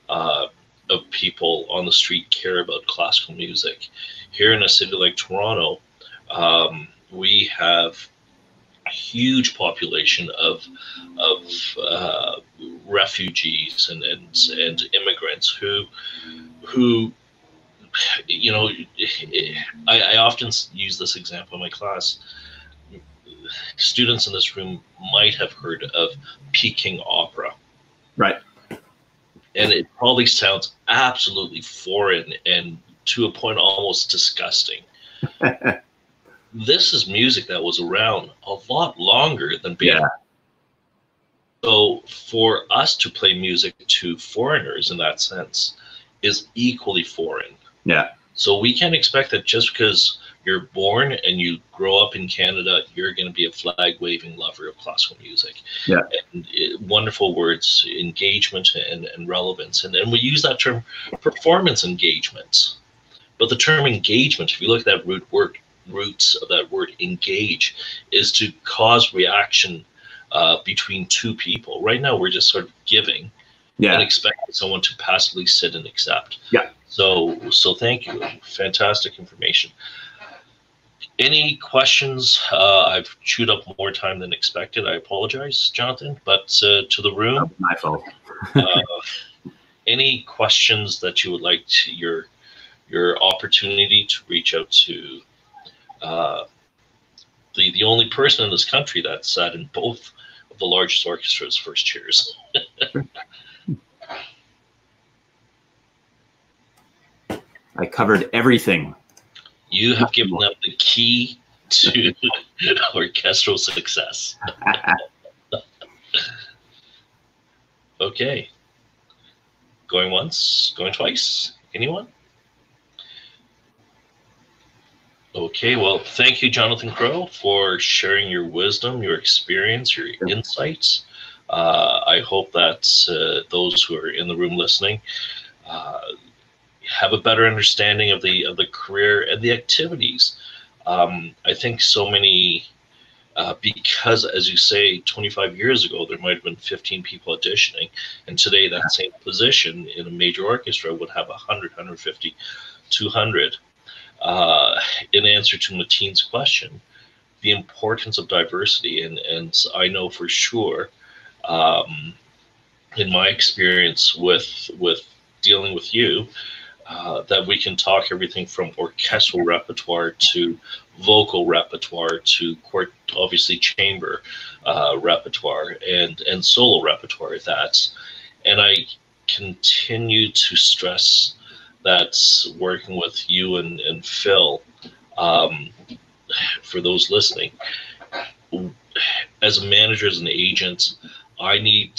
[SPEAKER 1] uh, of people on the street care about classical music. Here in a city like Toronto, um, we have a huge population of of uh, refugees and, and and immigrants who who you know I, I often use this example in my class students in this room might have heard of Peking opera
[SPEAKER 3] right
[SPEAKER 1] and it probably sounds absolutely foreign and to a point almost disgusting. this is music that was around a lot longer than Beethoven. Yeah. So for us to play music to foreigners in that sense is equally foreign.
[SPEAKER 3] Yeah.
[SPEAKER 1] So we can't expect that just because you're born and you grow up in Canada, you're going to be a flag waving lover of classical music.
[SPEAKER 3] Yeah.
[SPEAKER 1] And it, wonderful words, engagement and, and relevance. And, and we use that term performance engagement. But the term engagement, if you look at that root word, roots of that word engage, is to cause reaction uh, between two people. Right now, we're just sort of giving
[SPEAKER 3] yeah.
[SPEAKER 1] and expecting someone to passively sit and accept.
[SPEAKER 3] Yeah.
[SPEAKER 1] So, so thank you. Fantastic information. Any questions? Uh, I've chewed up more time than expected. I apologize, Jonathan. But uh, to the room,
[SPEAKER 3] my fault.
[SPEAKER 1] uh, any questions that you would like to your your opportunity to reach out to uh, the the only person in this country that sat in both of the largest orchestras first chairs.
[SPEAKER 3] I covered everything.
[SPEAKER 1] You have given them the key to orchestral success. okay. Going once, going twice. Anyone? Okay, well, thank you, Jonathan Crow, for sharing your wisdom, your experience, your insights. Uh, I hope that uh, those who are in the room listening uh, have a better understanding of the of the career and the activities. Um, I think so many, uh, because as you say, 25 years ago there might have been 15 people auditioning, and today that same position in a major orchestra would have 100, 150, 200. Uh, in answer to Mateen's question, the importance of diversity, and and I know for sure, um, in my experience with with dealing with you, uh, that we can talk everything from orchestral repertoire to vocal repertoire to court, obviously chamber uh, repertoire and and solo repertoire at that. And I continue to stress that working with you and, and Phil, um, for those listening, as a manager, as an agent, I need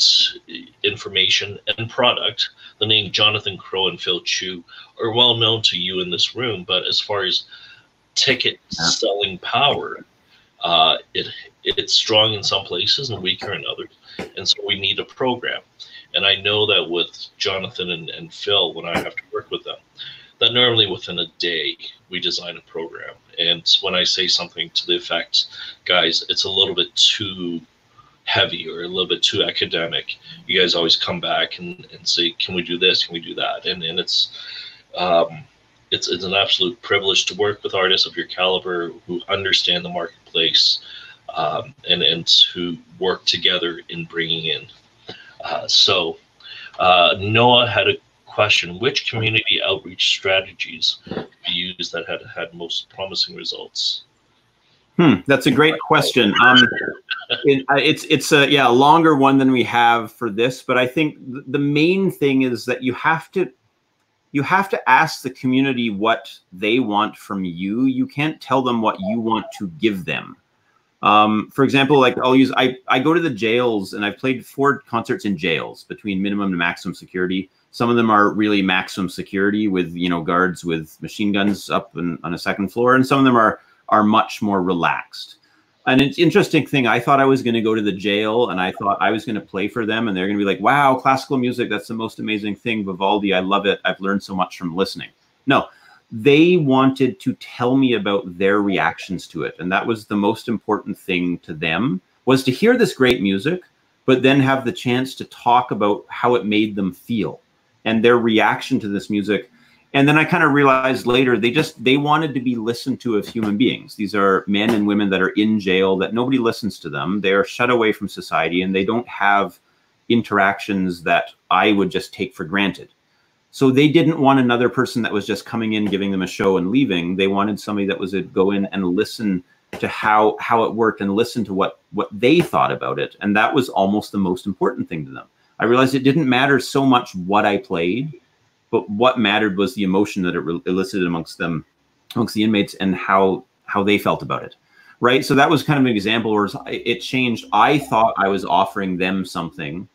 [SPEAKER 1] information and product. The name Jonathan Crow and Phil Chiu are well known to you in this room, but as far as ticket selling power, uh, it it's strong in some places and weaker in others, and so we need a program. And I know that with Jonathan and, and Phil, when I have to work with them, that normally within a day we design a program. And when I say something to the effect, guys, it's a little bit too heavy or a little bit too academic, you guys always come back and, and say, can we do this? Can we do that? And, and it's, um, it's, it's an absolute privilege to work with artists of your caliber who understand the marketplace um, and, and who work together in bringing in. Uh, so uh, Noah had a question, which community outreach strategies you used that had had most promising results?
[SPEAKER 3] Hmm, that's a great question. Um, it, it's it's a yeah a longer one than we have for this, but I think th the main thing is that you have to you have to ask the community what they want from you. You can't tell them what you want to give them. Um, for example, like I'll use I I go to the jails and I've played four concerts in jails between minimum and maximum security. Some of them are really maximum security with you know guards with machine guns up in, on a second floor, and some of them are are much more relaxed. And it's interesting thing. I thought I was going to go to the jail and I thought I was going to play for them, and they're going to be like, "Wow, classical music! That's the most amazing thing. Vivaldi, I love it. I've learned so much from listening." No, they wanted to tell me about their reactions to it, and that was the most important thing to them was to hear this great music, but then have the chance to talk about how it made them feel and their reaction to this music and then I kind of realized later they just they wanted to be listened to as human beings. These are men and women that are in jail that nobody listens to them. They are shut away from society and they don't have interactions that I would just take for granted. So they didn't want another person that was just coming in, giving them a show and leaving. They wanted somebody that was to go in and listen to how how it worked and listen to what what they thought about it. And that was almost the most important thing to them. I realized it didn't matter so much what I played but what mattered was the emotion that it elicited amongst them, amongst the inmates, and how how they felt about it. Right. So that was kind of an example where it changed. I thought I was offering them something.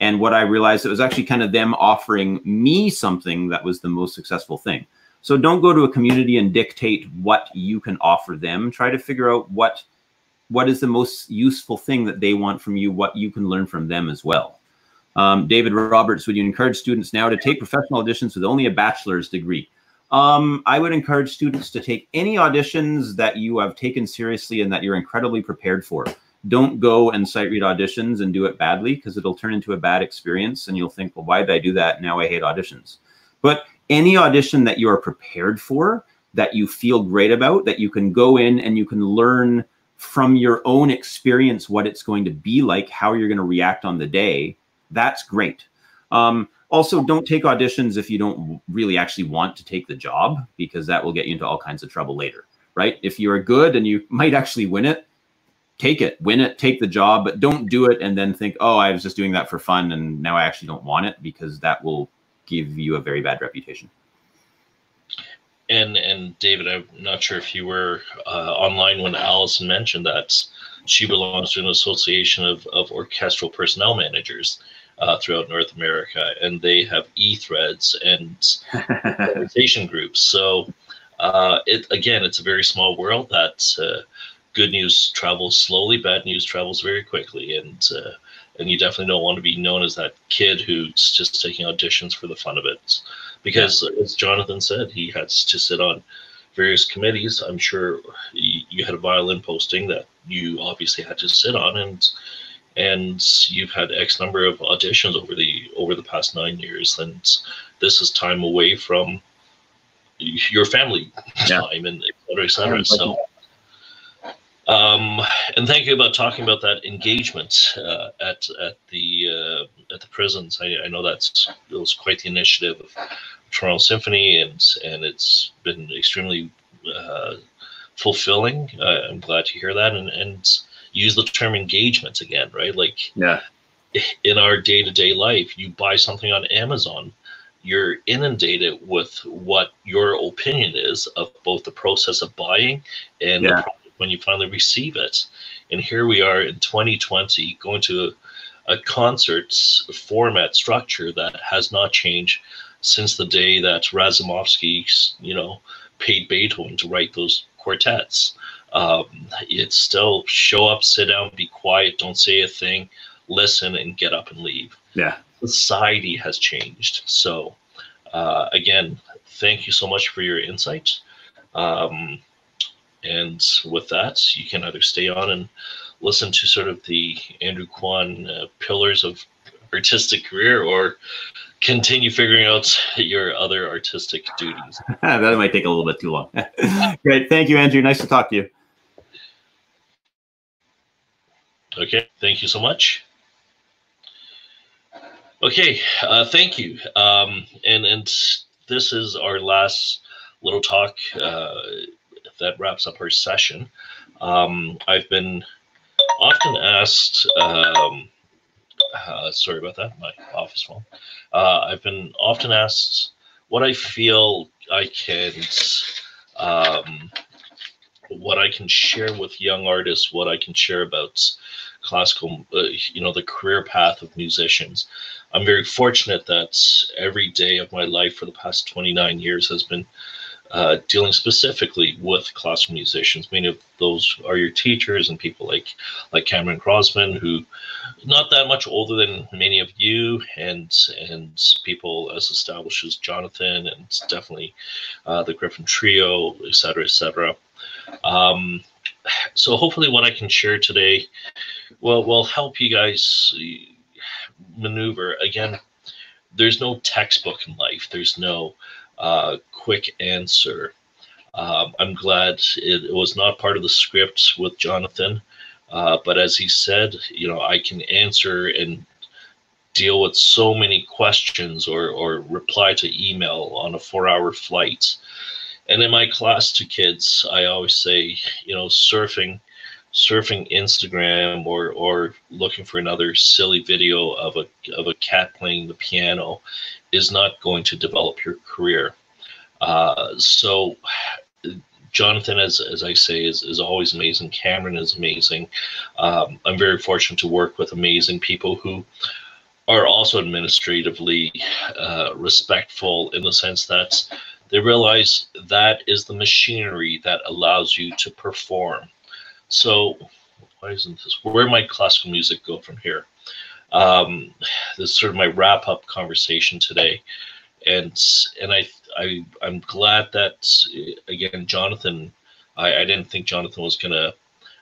[SPEAKER 3] And what I realized it was actually kind of them offering me something that was the most successful thing. So don't go to a community and dictate what you can offer them. Try to figure out what what is the most useful thing that they want from you, what you can learn from them as well. Um, David Roberts, would you encourage students now to take professional auditions with only a bachelor's degree? Um, I would encourage students to take any auditions that you have taken seriously and that you're incredibly prepared for. Don't go and sight read auditions and do it badly because it'll turn into a bad experience and you'll think, well, why did I do that? Now I hate auditions. But any audition that you are prepared for, that you feel great about, that you can go in and you can learn from your own experience what it's going to be like, how you're going to react on the day, that's great. Um, also, don't take auditions if you don't really actually want to take the job, because that will get you into all kinds of trouble later, right? If you are good and you might actually win it, take it, win it, take the job, but don't do it and then think, oh, I was just doing that for fun and now I actually don't want it, because that will give you a very bad reputation.
[SPEAKER 1] And and David, I'm not sure if you were uh, online when Allison mentioned that she belongs to an association of, of orchestral personnel managers uh, throughout North America, and they have e-threads and conversation groups. So uh, it again, it's a very small world that uh, good news travels slowly, bad news travels very quickly, and uh, and you definitely don't want to be known as that kid who's just taking auditions for the fun of it, because yeah. as Jonathan said, he has to sit on various committees. I'm sure you had a violin posting that you obviously had to sit on, and and you've had X number of auditions over the over the past nine years, and this is time away from your family yeah. time and et cetera, et cetera. So, um, and thank you about talking about that engagement uh, at at the uh, at the prisons. I, I know that's it was quite the initiative of Toronto Symphony, and and it's been extremely uh, fulfilling. Uh, I'm glad to hear that, and and use the term engagement again, right? Like,
[SPEAKER 3] yeah,
[SPEAKER 1] in our day to day life, you buy something on Amazon, you're inundated with what your opinion is of both the process of buying and yeah. when you finally receive it. And here we are in 2020 going to a, a concert format structure that has not changed since the day that Razumovsky, you know, paid Beethoven to write those quartets. Um, it's still show up, sit down, be quiet, don't say a thing, listen, and get up and leave.
[SPEAKER 3] Yeah.
[SPEAKER 1] Society has changed. So, uh, again, thank you so much for your insight. Um, and with that, you can either stay on and listen to sort of the Andrew Kwan uh, pillars of artistic career or continue figuring out your other artistic duties.
[SPEAKER 3] that might take a little bit too long. Great. Thank you, Andrew. Nice to talk to you.
[SPEAKER 1] Okay, thank you so much. Okay, uh, thank you. Um, and and this is our last little talk uh, that wraps up our session. Um, I've been often asked. Um, uh, sorry about that, my office phone. Uh, I've been often asked what I feel I can um, what I can share with young artists, what I can share about classical, uh, you know, the career path of musicians. I'm very fortunate that every day of my life for the past 29 years has been uh, dealing specifically with classical musicians. Many of those are your teachers and people like like Cameron Crozman, who not that much older than many of you, and and people as established as Jonathan, and definitely uh, the Gryphon Trio, et cetera, et cetera. Um, so hopefully, what I can share today will will help you guys maneuver. Again, there's no textbook in life. There's no uh, quick answer. Um, I'm glad it, it, was not part of the script with Jonathan, uh, but as he said, you know, I can answer and deal with so many questions or, or reply to email on a four hour flight. And in my class to kids, I always say, you know, surfing surfing Instagram or or looking for another silly video of a of a cat playing the piano is not going to develop your career. Uh, so Jonathan, as, as I say, is, is always amazing. Cameron is amazing. Um, I'm very fortunate to work with amazing people who are also administratively uh, respectful in the sense that they realize that is the machinery that allows you to perform. So, why isn't this? Where might classical music go from here? Um, this is sort of my wrap up conversation today, and and I I I'm glad that again Jonathan. I, I didn't think Jonathan was gonna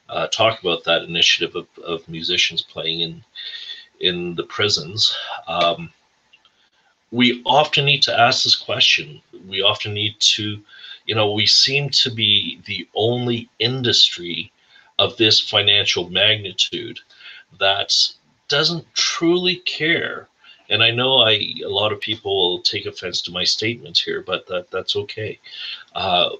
[SPEAKER 1] uh, talk about that initiative of, of musicians playing in in the prisons. Um, we often need to ask this question. We often need to, you know, we seem to be the only industry of this financial magnitude that doesn't truly care. And I know I a lot of people will take offense to my statements here, but that that's okay. Uh,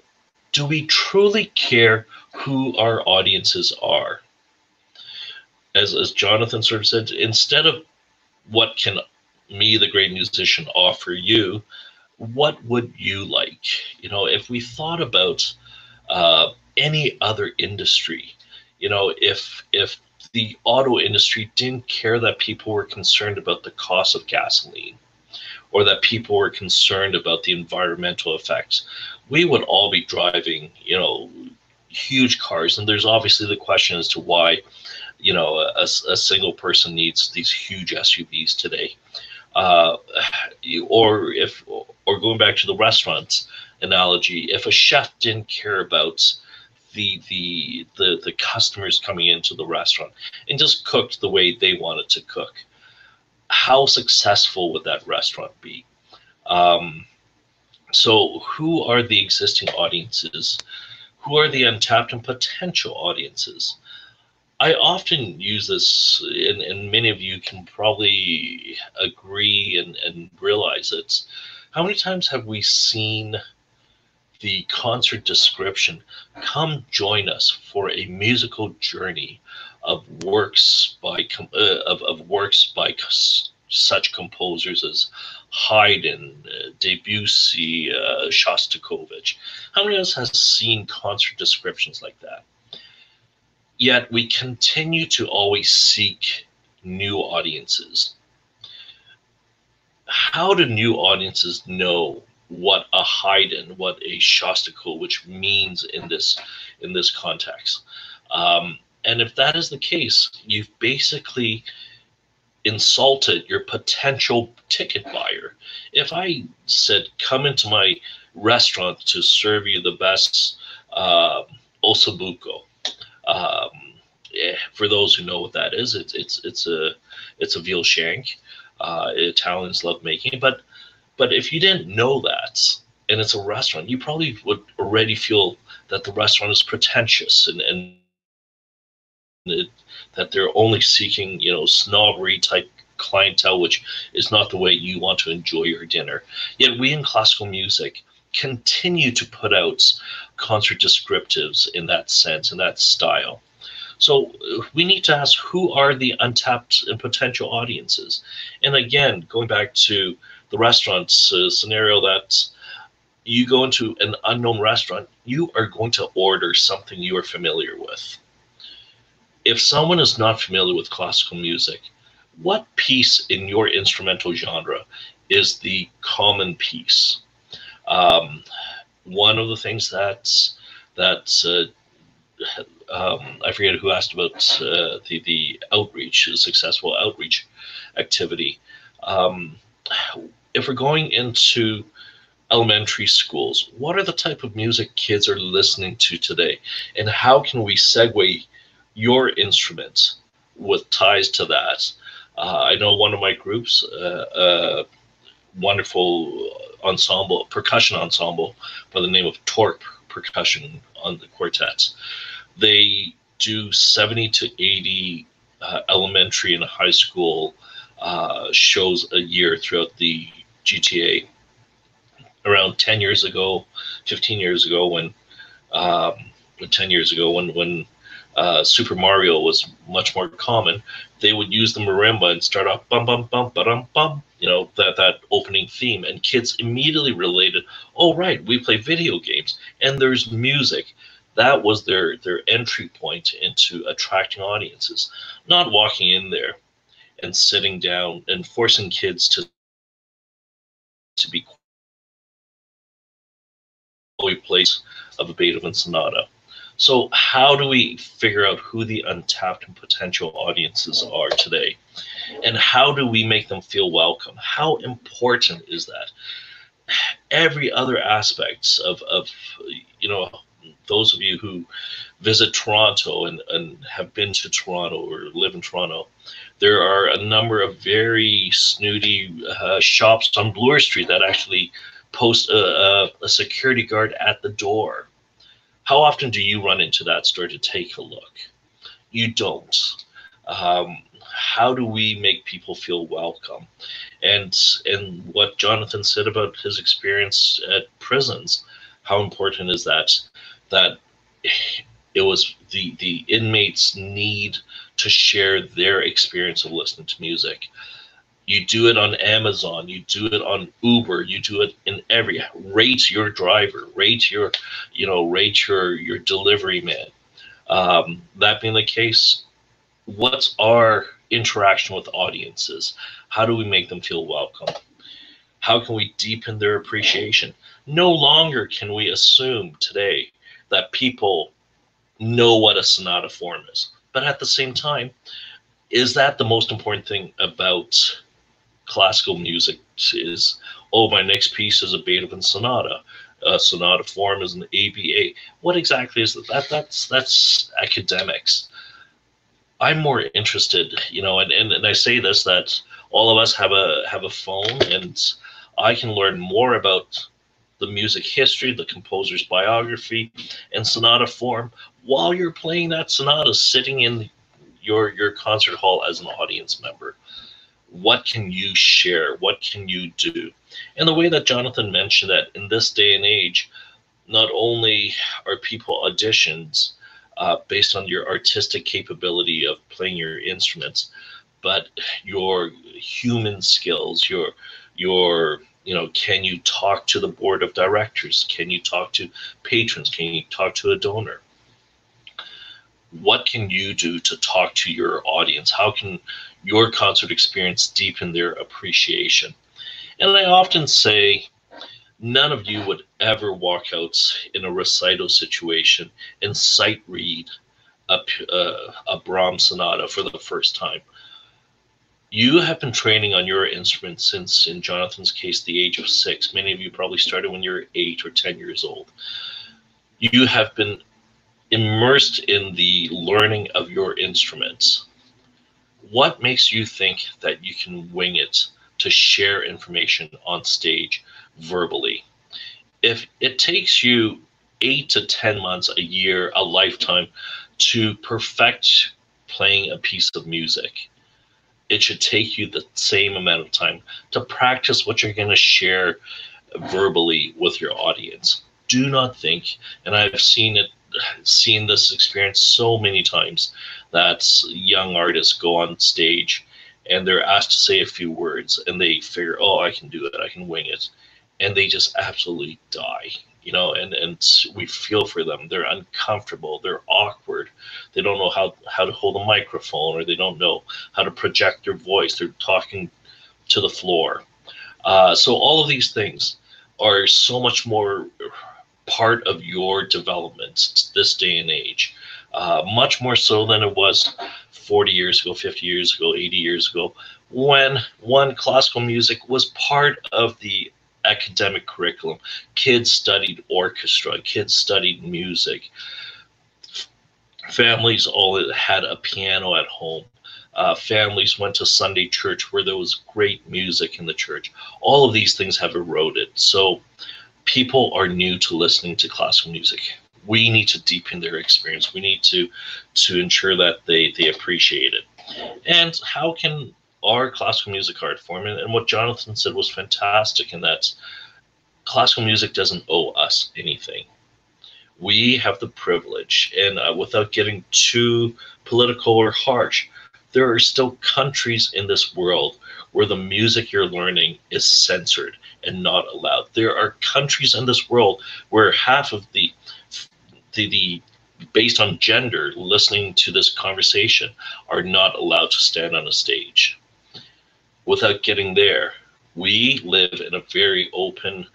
[SPEAKER 1] do we truly care who our audiences are? As as Jonathan sort of said, instead of what can me, the great musician, offer you, what would you like? You know, if we thought about uh, any other industry, you know, if if the auto industry didn't care that people were concerned about the cost of gasoline or that people were concerned about the environmental effects, we would all be driving, you know, huge cars. And there's obviously the question as to why, you know, a, a single person needs these huge SUVs today uh, or if or going back to the restaurant analogy, if a chef didn't care about the the the the customers coming into the restaurant and just cooked the way they wanted to cook, how successful would that restaurant be? Um, so, who are the existing audiences? Who are the untapped and potential audiences? I often use this, and, and many of you can probably agree and, and realize it. How many times have we seen the concert description? Come join us for a musical journey of works by uh, of, of works by such composers as Haydn, uh, Debussy, uh, Shostakovich. How many of us has seen concert descriptions like that? Yet we continue to always seek new audiences. How do new audiences know what a Haydn, what a Shostakovich means in this in this context? Um, and if that is the case, you've basically insulted your potential ticket buyer. If I said, "Come into my restaurant to serve you the best uh, ossobuco," Um, yeah, for those who know what that is, it's it's it's a it's a veal shank. Uh, Italians love making, it, but but if you didn't know that, and it's a restaurant, you probably would already feel that the restaurant is pretentious and and it, that they're only seeking you know snobbery type clientele, which is not the way you want to enjoy your dinner. Yet we in classical music continue to put out concert descriptives in that sense, in that style. So we need to ask who are the untapped and potential audiences. And again, going back to the restaurant uh, scenario that you go into an unknown restaurant, you are going to order something you are familiar with. If someone is not familiar with classical music, what piece in your instrumental genre is the common piece? Um, one of the things that's that uh, um, I forget who asked about uh, the the outreach, successful outreach activity. Um, if we're going into elementary schools, what are the type of music kids are listening to today, and how can we segue your instrument with ties to that? Uh, I know one of my groups, uh, uh wonderful ensemble, percussion ensemble by the name of TorQ Percussion on the quartets. They do 70 to 80 uh, elementary and high school uh, shows a year throughout the GTA. Around 10 years ago, 15 years ago, when um, 10 years ago, when when uh, Super Mario was much more common, they would use the marimba and start off bum bum bum bum bum, you know that that opening theme, and kids immediately related. Oh right, we play video games, and there's music. That was their their entry point into attracting audiences, not walking in there and sitting down and forcing kids to to be a place of a Beethoven sonata so, how do we figure out who the untapped and potential audiences are today? And how do we make them feel welcome? How important is that? Every other aspects of, of you know, those of you who visit Toronto and, and have been to Toronto or live in Toronto, There are a number of very snooty uh, shops on Bloor Street that actually post a, a, a security guard at the door. How often do you run into that store to take a look? You don't. Um, how do we make people feel welcome? And and what Jonathan said about his experience at prisons, how important is that? That it was the the inmates need to share their experience of listening to music. You do it on amazon you do it on uber you do it in every rate your driver rate your you know rate your your delivery man. Um, that being the case what's our interaction with audiences? How do we make them feel welcome? How can we deepen their appreciation? No longer can we assume today that people know what a sonata form is. But at the same time, is that the most important thing about classical music? Is oh, my next piece is a Beethoven sonata. A sonata form is an ABA. What exactly is that? that that's that's academics. I'm more interested, you know, and, and, and I say this that all of us have a have a phone and I can learn more about the music history, the composer's biography, and sonata form while you're playing that sonata sitting in your your concert hall as an audience member. What can you share? What can you do? And the way that jonathan mentioned that in this day and age not only are people auditions uh, based on your artistic capability of playing your instruments but your human skills your your you know can you talk to the board of directors can you talk to patrons can you talk to a donor what can you do to talk to your audience? How can your concert experience deepen their appreciation? And I often say, none of you would ever walk out in a recital situation and sight read a, uh, a Brahms sonata for the first time. You have been training on your instrument since, in Jonathan's case, the age of six. Many of you probably started when you're eight or 10 years old. You have been immersed in the learning of your instruments, what makes you think that you can wing it to share information on stage verbally? If it takes you eight to 10 months, a year, a lifetime to perfect playing a piece of music, it should take you the same amount of time to practice what you're going to share verbally with your audience. Do not think, and I've seen it seen this experience so many times that young artists go on stage and they're asked to say a few words and they figure, oh, I can do it, I can wing it. And they just absolutely die, you know, and, and we feel for them. They're uncomfortable, they're awkward, they don't know how, how to hold a microphone or they don't know how to project their voice. They're talking to the floor. Uh, so all of these things are so much more part of your development this day and age, uh, much more so than it was 40 years ago, 50 years ago, 80 years ago, when one classical music was part of the academic curriculum. Kids studied orchestra, kids studied music. Families all had a piano at home. Uh, families went to Sunday church where there was great music in the church. All of these things have eroded. So people are new to listening to classical music. We need to deepen their experience. We need to to ensure that they they appreciate it. And how can our classical music art form and, and what Jonathan said was fantastic in that classical music doesn't owe us anything. We have the privilege, and uh, without getting too political or harsh, there are still countries in this world where the music you're learning is censored and not allowed. There are countries in this world where half of the the, the based on gender listening to this conversation are not allowed to stand on a stage. Without getting there, we live in a very open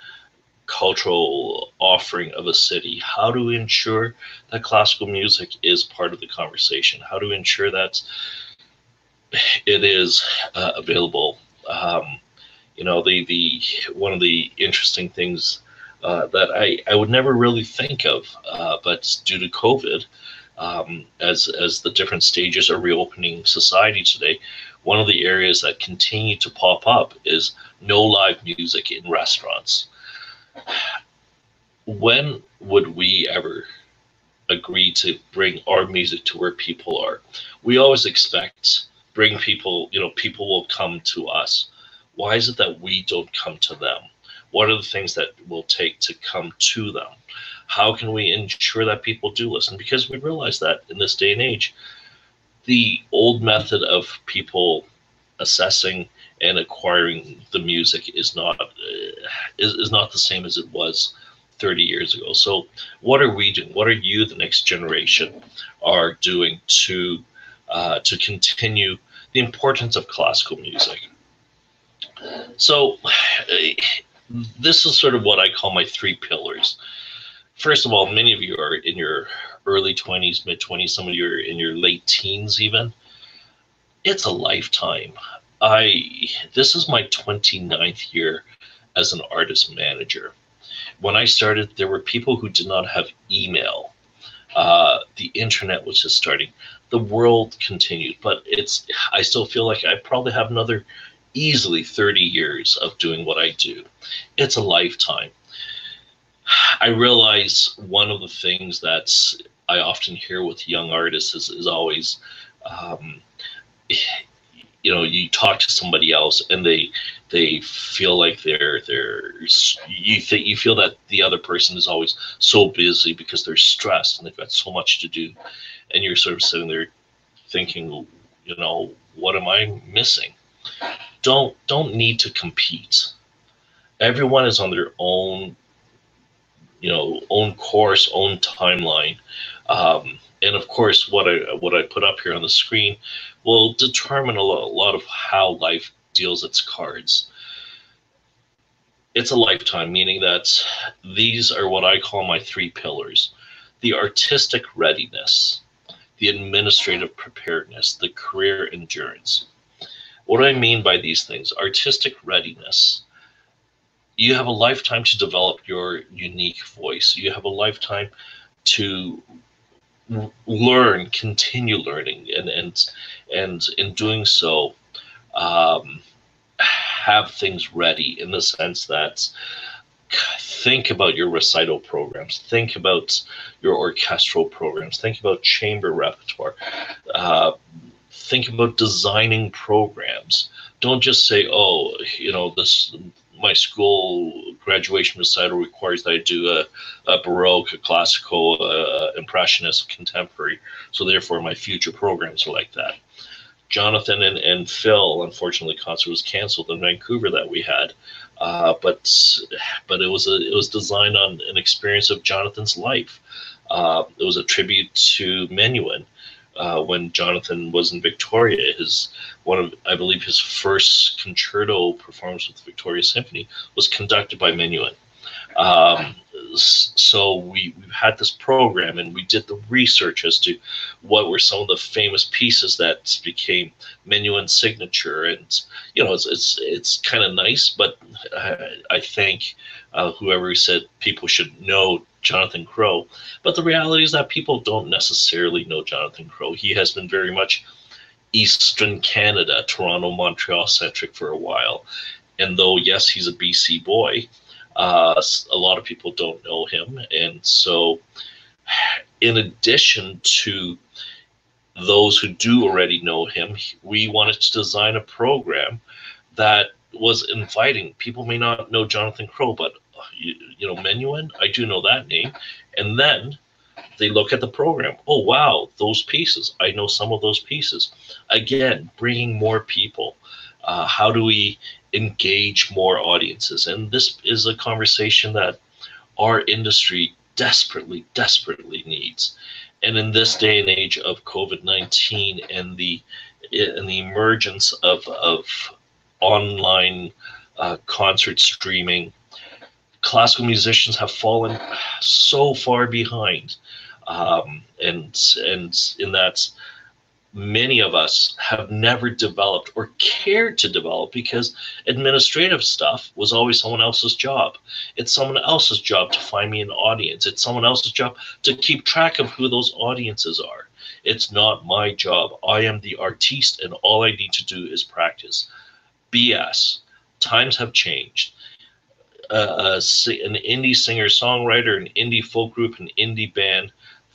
[SPEAKER 1] cultural offering of a city. How do we ensure that classical music is part of the conversation? How do we ensure that it is uh, available? Um, you know the the one of the interesting things uh, that I, I would never really think of, uh, but due to COVID, um, as as the different stages are reopening society today, one of the areas that continue to pop up is no live music in restaurants. When would we ever agree to bring our music to where people are? We always expect bring people, you know, people will come to us. Why is it that we don't come to them? What are the things that will take to come to them? How can we ensure that people do listen? Because we realize that in this day and age, the old method of people assessing and acquiring the music is not uh, is, is not the same as it was 30 years ago. So what are we doing? What are you, the next generation, are doing to uh, to continue the importance of classical music? So this is sort of what I call my three pillars first of all, many of you are in your early 20s, mid 20s, some of you are in your late teens even. It's a lifetime. I this is my 29th year as an artist manager. When I started, there were people who did not have email. Uh, the internet was just starting. The world continued, but it's I still feel like I probably have another easily 30 years of doing what I do. It's a lifetime. I realize one of the things that's I often hear with young artists is, is always, um, you know, you talk to somebody else and they they feel like they're they're you think you feel that the other person is always so busy because they're stressed and they've got so much to do, and you're sort of sitting there thinking, you know, what am I missing? Don't don't need to compete. Everyone is on their own you know own course, own timeline. Um, and of course, what I what I put up here on the screen will determine a lot, a lot of how life deals its cards. It's a lifetime, meaning that these are what I call my three pillars: the artistic readiness, the administrative preparedness, the career endurance. What I mean by these things? Artistic readiness you have a lifetime to develop your unique voice. You have a lifetime to learn, continue learning, and and and in doing so, um, have things ready in the sense that think about your recital programs, think about your orchestral programs, think about chamber repertoire, uh, think about designing programs. Don't just say, "Oh, you know, this my school graduation recital requires that I do a, a Baroque, a classical, uh, impressionist, contemporary. So therefore, my future programs are like that. Jonathan and, and Phil, unfortunately, concert was canceled in Vancouver that we had, uh, but but it was a it was designed on an experience of Jonathan's life. Uh, it was a tribute to Menuhin, uh, when Jonathan was in Victoria. His one of I believe his first concerto performance with the Victoria Symphony was conducted by Menuhin. Um, so we, we had this program and we did the research as to what were some of the famous pieces that became Menuhin's signature and you know it's it's, it's kind of nice but I, I think uh, whoever said people should know Jonathan Crow. But the reality is that people don't necessarily know Jonathan Crow. He has been very much Eastern Canada, Toronto, Montreal centric for a while. And though, yes, he's a BC boy, uh, a lot of people don't know him. And so, in addition to those who do already know him, we wanted to design a program that was inviting. People may not know Jonathan Crow, but you, you know, Menuhin, I do know that name. And then they look at the program. Oh, wow, those pieces. I know some of those pieces. Again, bringing more people. Uh, how do we engage more audiences? And this is a conversation that our industry desperately, desperately needs. And in this day and age of COVID 19 and the and the emergence of, of online uh, concert streaming, classical musicians have fallen so far behind. Um, and and in that many of us have never developed or cared to develop because administrative stuff was always someone else's job. It's someone else's job to find me an audience. It's someone else's job to keep track of who those audiences are. It's not my job. I am the artiste and all I need to do is practice. BS. Times have changed. Uh, an indie singer songwriter, an indie folk group, an indie band,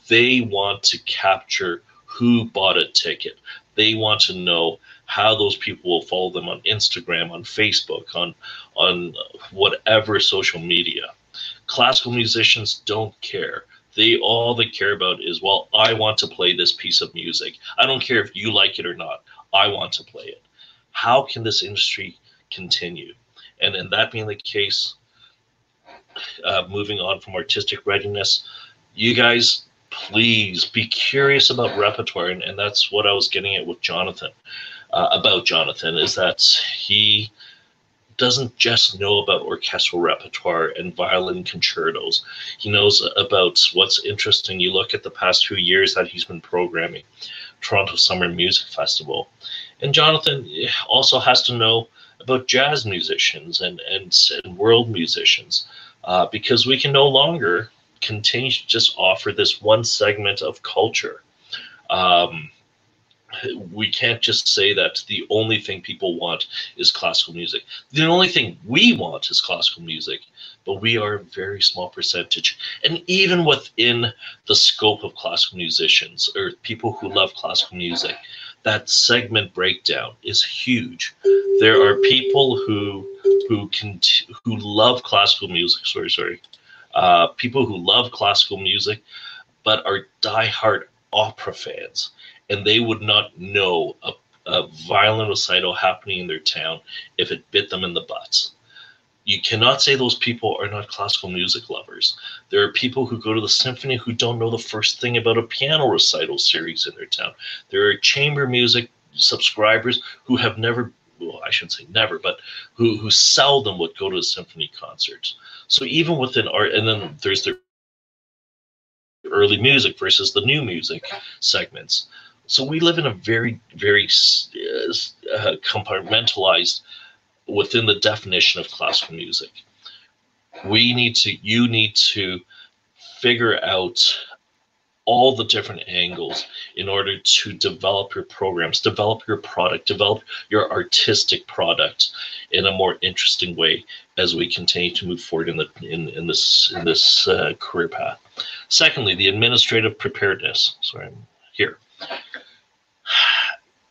[SPEAKER 1] they want to capture who bought a ticket. They want to know how those people will follow them on Instagram, on Facebook, on on whatever social media. Classical musicians don't care. They all they care about is, well, I want to play this piece of music. I don't care if you like it or not. I want to play it. How can this industry continue? And and that being the case, uh, moving on from artistic readiness, you guys please be curious about repertoire and, and that's what i was getting at with jonathan uh, about jonathan is that he doesn't just know about orchestral repertoire and violin concertos. He knows about what's interesting. You look at the past few years that he's been programming toronto summer music festival. And jonathan also has to know about jazz musicians and and, and world musicians uh, because we can no longer continue to just offer this one segment of culture. Um, we can't just say that the only thing people want is classical music. The only thing we want is classical music, but we are a very small percentage. And even within the scope of classical musicians or people who love classical music, that segment breakdown is huge. There are people who who can who love classical music. Sorry, sorry uh, people who love classical music, but are die-hard opera fans, and they would not know a, a violin recital happening in their town if it bit them in the butts. You cannot say those people are not classical music lovers. There are people who go to the symphony who don't know the first thing about a piano recital series in their town. There are chamber music subscribers who have never well, I shouldn't say never, but who who seldom would go to a symphony concerts. So even within art, and then there's the early music versus the new music segments. So we live in a very, very uh, compartmentalized within the definition of classical music. We need to, you need to figure out all the different angles in order to develop your programs, develop your product, develop your artistic product in a more interesting way as we continue to move forward in the in, in this in this uh, career path. Secondly, the administrative preparedness. Sorry, I'm here.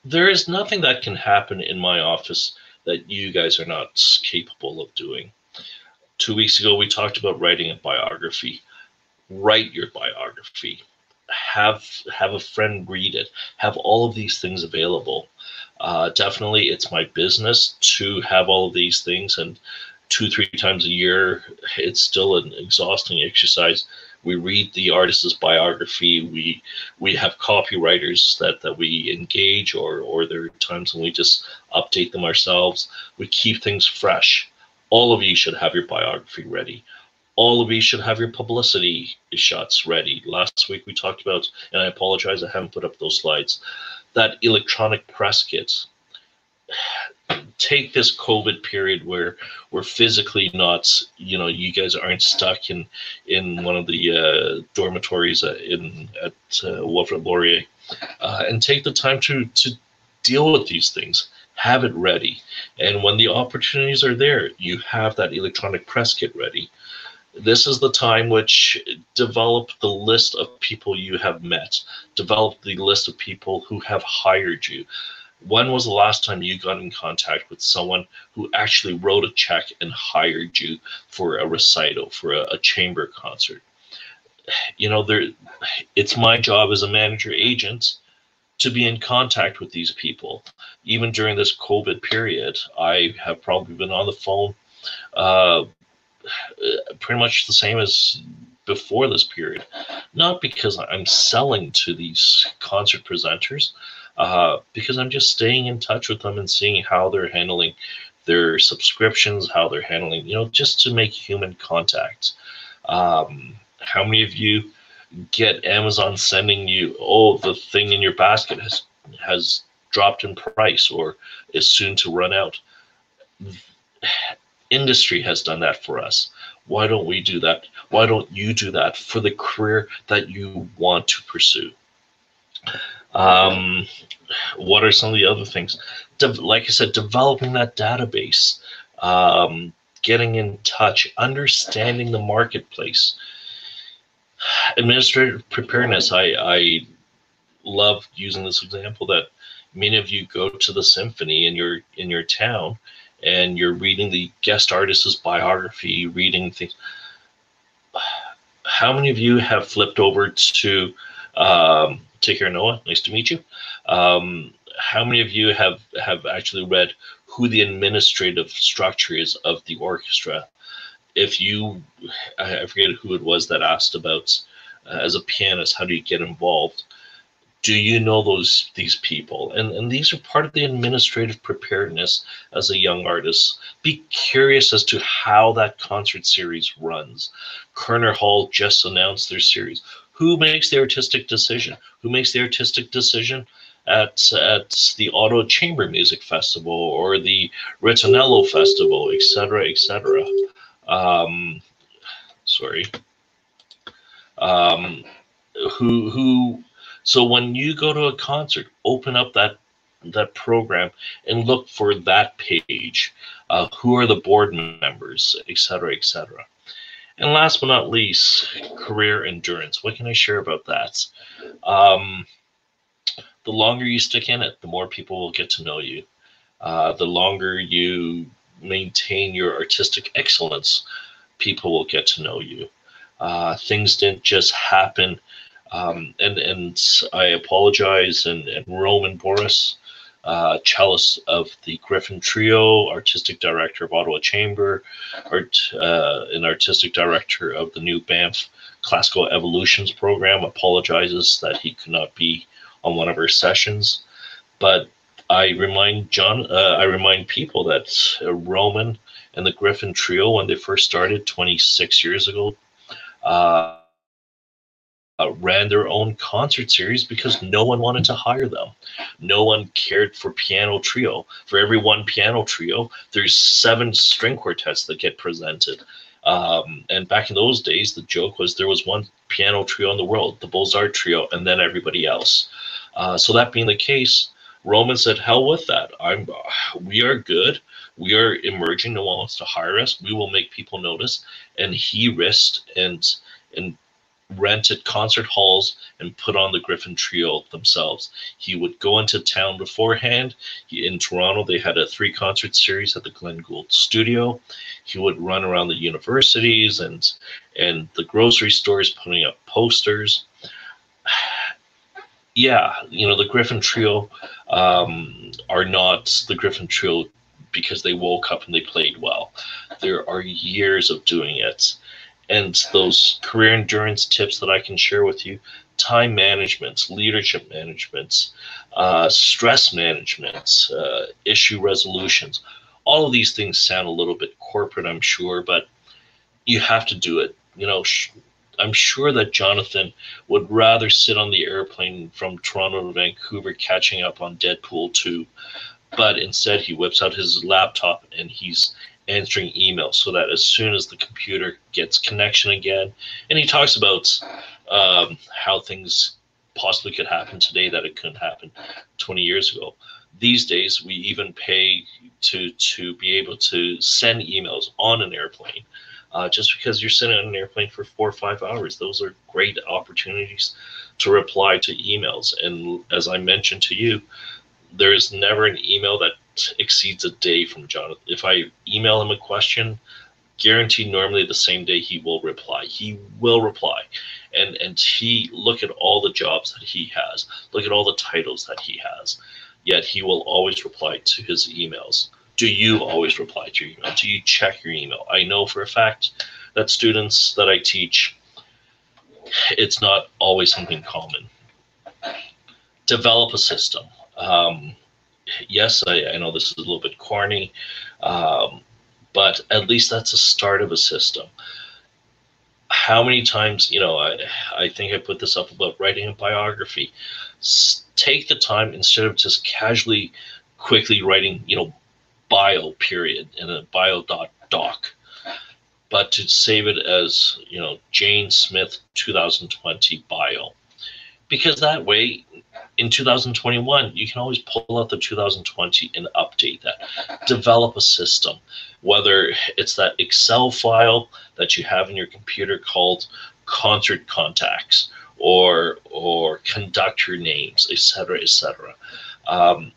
[SPEAKER 1] There is nothing that can happen in my office that you guys are not capable of doing. Two weeks ago, we talked about writing a biography. Write your biography have have a friend read it. Have all of these things available. Uh, definitely it's my business to have all of these things and two three times a year it's still an exhausting exercise. We read the artist's biography. We we have copywriters that that we engage or or there are times when we just update them ourselves. We keep things fresh. All of you should have your biography ready all of you should have your publicity shots ready. Last week we talked about, and I apologize, I haven't put up those slides, that electronic press kits. Take this COVID period where we're physically not, you know, you guys aren't stuck in in one of the uh, dormitories uh, in at uh, Laurier, uh, and take the time to to deal with these things have it ready. And when the opportunities are there, you have that electronic press kit ready this is the time which develop the list of people you have met. Develop the list of people who have hired you. When was the last time you got in contact with someone who actually wrote a check and hired you for a recital for a, a chamber concert? You know there it's my job as a manager agent to be in contact with these people. Even during this covid period i have probably been on the phone uh, pretty much the same as before this period. Not because I'm selling to these concert presenters, uh, because I'm just staying in touch with them and seeing how they're handling their subscriptions, how they're handling, you know, just to make human contact. Um, how many of you get Amazon sending you, oh, the thing in your basket has has dropped in price or is soon to run out. Industry has done that for us. Why don't we do that? Why don't you do that for the career that you want to pursue? Um, what are some of the other things? De- like I said, developing that database, um, getting in touch, understanding the marketplace. Administrative preparedness. I, I love using this example that many of you go to the symphony in your in your town and you're reading the guest artist's biography, reading things. How many of you have flipped over to um, Take care, Noah? Nice to meet you. Um, how many of you have have actually read who the administrative structure is of the orchestra? If you, I forget who it was that asked about uh, as a pianist, how do you get involved? Do you know those these people and and these are part of the administrative preparedness as a young artist be curious as to how that concert series runs Koerner hall just announced their series who makes the artistic decision who makes the artistic decision at at the Ottawa Chamber Music Festival or the Ritornello Festival, etc., etc. Um, sorry. Um, who who so when you go to a concert, open up that that program and look for that page. Uh, who are the board members, et cetera, et cetera. And last but not least, career endurance. What can I share about that? Um, the longer you stick in it, the more people will get to know you. Uh, the longer you maintain your artistic excellence, people will get to know you. Uh, things didn't just happen um, and and I apologize. And, and Roman Borys, uh, cellist of the Gryphon Trio, artistic director of Ottawa Chamber, art, uh, an artistic director of the new Banff Classical Evolutions program, apologizes that he could not be on one of our sessions. But I remind John, uh, I remind people that uh, Roman and the Gryphon Trio, when they first started 26 years ago, uh, uh, ran their own concert series because no one wanted to hire them. No one cared for piano trio. For every one piano trio, there's seven string quartets that get presented. Um, and back in those days, the joke was there was one piano trio in the world, the Beaux-Arts trio, and then everybody else. Uh, so that being the case, Roman said, "Hell with that. I'm. We are good. We are emerging. No one wants to hire us. We will make people notice." And he risked and and rented concert halls and put on the Gryphon Trio themselves. He would go into town beforehand. He, in Toronto, they had a three concert series at the Glenn Gould Studio. He would run around the universities and and the grocery stores putting up posters. Yeah, you know the Gryphon Trio um, are not the Gryphon Trio because they woke up and they played well. There are years of doing it and those career endurance tips that I can share with you time management, leadership management, uh, stress management, uh, issue resolutions. All of these things sound a little bit corporate, I'm sure, but you have to do it. You know, sh- I'm sure that Jonathan would rather sit on the airplane from Toronto to Vancouver catching up on Deadpool 2, but instead he whips out his laptop and he's answering emails so that as soon as the computer gets connection again, and he talks about um, how things possibly could happen today that it couldn't happen 20 years ago. These days, we even pay to to be able to send emails on an airplane. Uh, just because you're sitting on an airplane for four or five hours, those are great opportunities to reply to emails. And as I mentioned to you, there is never an email that exceeds a day from Jonathan. If I email him a question, guaranteed normally the same day he will reply. He will reply. And and he look at all the jobs that he has, look at all the titles that he has. Yet he will always reply to his emails. Do you always reply to your email? Do you check your email? I know for a fact that students that I teach, it's not always something common. Develop a system. Um, yes, I, I, know this is a little bit corny, um, but at least that's a start of a system. How many times, you know, I, I think I put this up about writing a biography. take the time instead of just casually, quickly writing, you know, bio period in a bio dot doc, but to save it as you know Jane Smith 2020 bio, because that way in 2021 you can always pull out the 2020 and update that. Develop a system whether it's that excel file that you have in your computer called concert contacts or or conductor names etc etc um,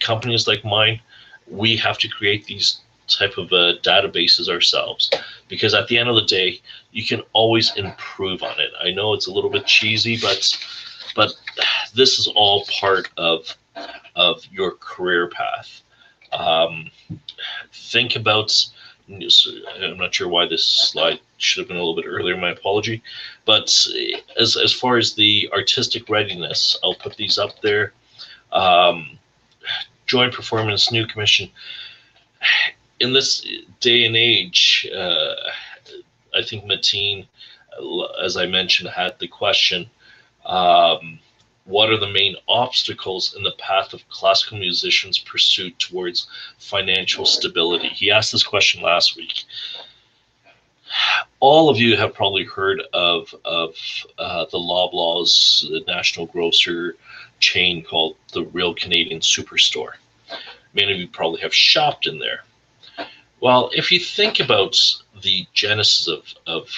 [SPEAKER 1] companies like mine we have to create these type of uh, databases ourselves because at the end of the day you can always improve on it. I know it's a little bit cheesy but but this is all part of of your career path. Um, think about i'm not sure why this slide should have been a little bit earlier my apology but as as far as the artistic readiness i'll put these up there. Um, joint performance new commission. In this day and age, uh, I think Mateen, as I mentioned, had the question. Um, what are the main obstacles in the path of classical musicians' pursuit towards financial stability? He asked this question last week. All of you have probably heard of, of uh, the Loblaws, the national grocer chain called the Real Canadian Superstore. Many of you probably have shopped in there. Well, if you think about the genesis of of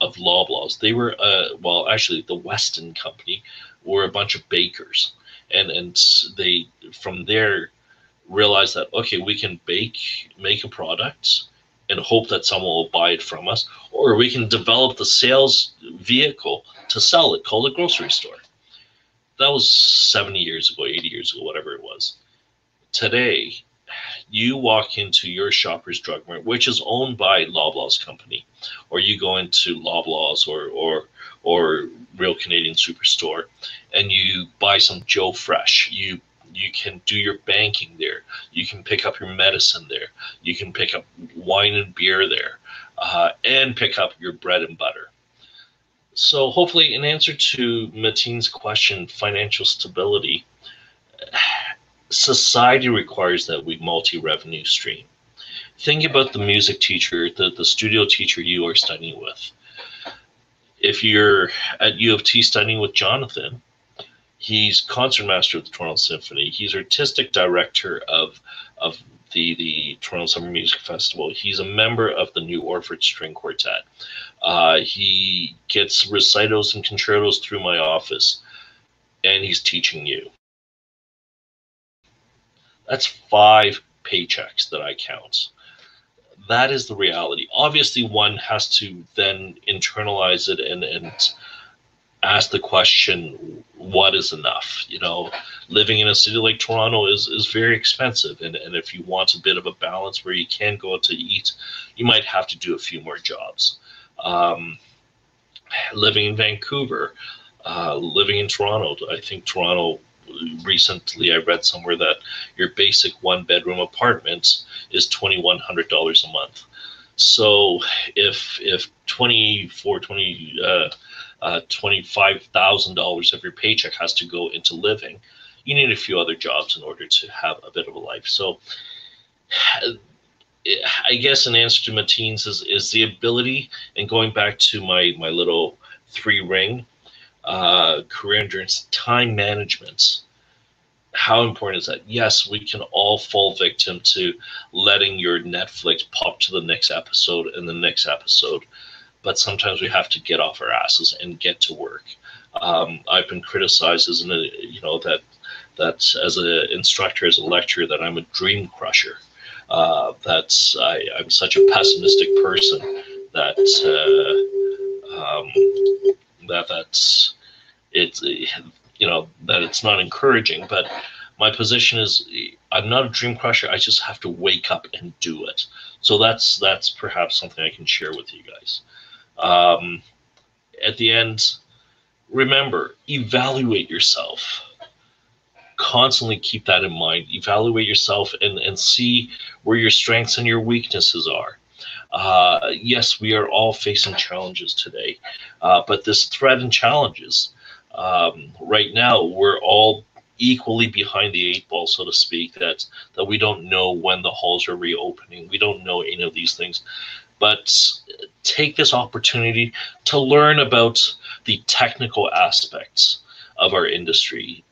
[SPEAKER 1] of Loblaws, they were uh, well, actually, the Weston Company were a bunch of bakers, and and they from there realized that okay, we can bake, make a product, and hope that someone will buy it from us, or we can develop the sales vehicle to sell it, called a grocery store. That was 70 years ago, 80 years ago, whatever it was. Today, you walk into your Shoppers Drug Mart, which is owned by Loblaws Company, or you go into Loblaws or or or Real Canadian Superstore, and you buy some Joe Fresh. You you can do your banking there. You can pick up your medicine there. You can pick up wine and beer there, uh, and pick up your bread and butter. So hopefully, in answer to Mateen's question, financial stability society requires that we multi-revenue stream. Think about the music teacher, the, the studio teacher you are studying with. If you're at U of T studying with Jonathan, he's concertmaster of the Toronto Symphony. He's artistic director of of the the Toronto Summer Music Festival. He's a member of the New Orford String Quartet. Uh, he gets recitals and concertos through my office, and he's teaching you. That's five paychecks that I count. That is the reality. Obviously, one has to then internalize it and, and ask the question, what is enough? You know, living in a city like Toronto is, is very expensive. And, and if you want a bit of a balance where you can go out to eat, you might have to do a few more jobs. Um, living in Vancouver, uh, living in Toronto, I think Toronto recently I read somewhere that your basic one bedroom apartment is twenty one hundred dollars a month. So if if twenty four twenty uh, uh, twenty five thousand dollars of your paycheck has to go into living, you need a few other jobs in order to have a bit of a life. So. I guess an answer to Mateen's is, is the ability, and going back to my my little three ring, uh, career endurance, time management. How important is that? Yes, we can all fall victim to letting your Netflix pop to the next episode and the next episode, but sometimes we have to get off our asses and get to work. Um, I've been criticized as an, you know, that that as an instructor, as a lecturer, that I'm a dream crusher. Uh, that I, I'm such a pessimistic person that uh, um, that that's it's you know that it's not encouraging but my position is i'm not a dream crusher i just have to wake up and do it. So that's that's perhaps something i can share with you guys. Um, at the end remember evaluate yourself. Constantly keep that in mind. Evaluate yourself and and see where your strengths and your weaknesses are uh, yes, we are all facing challenges today, uh, but this threat and challenges Um, right now, we're all equally behind the eight ball, so to speak. That that we don't know when the halls are reopening. We don't know any of these things, but take this opportunity to learn about the technical aspects of our industry.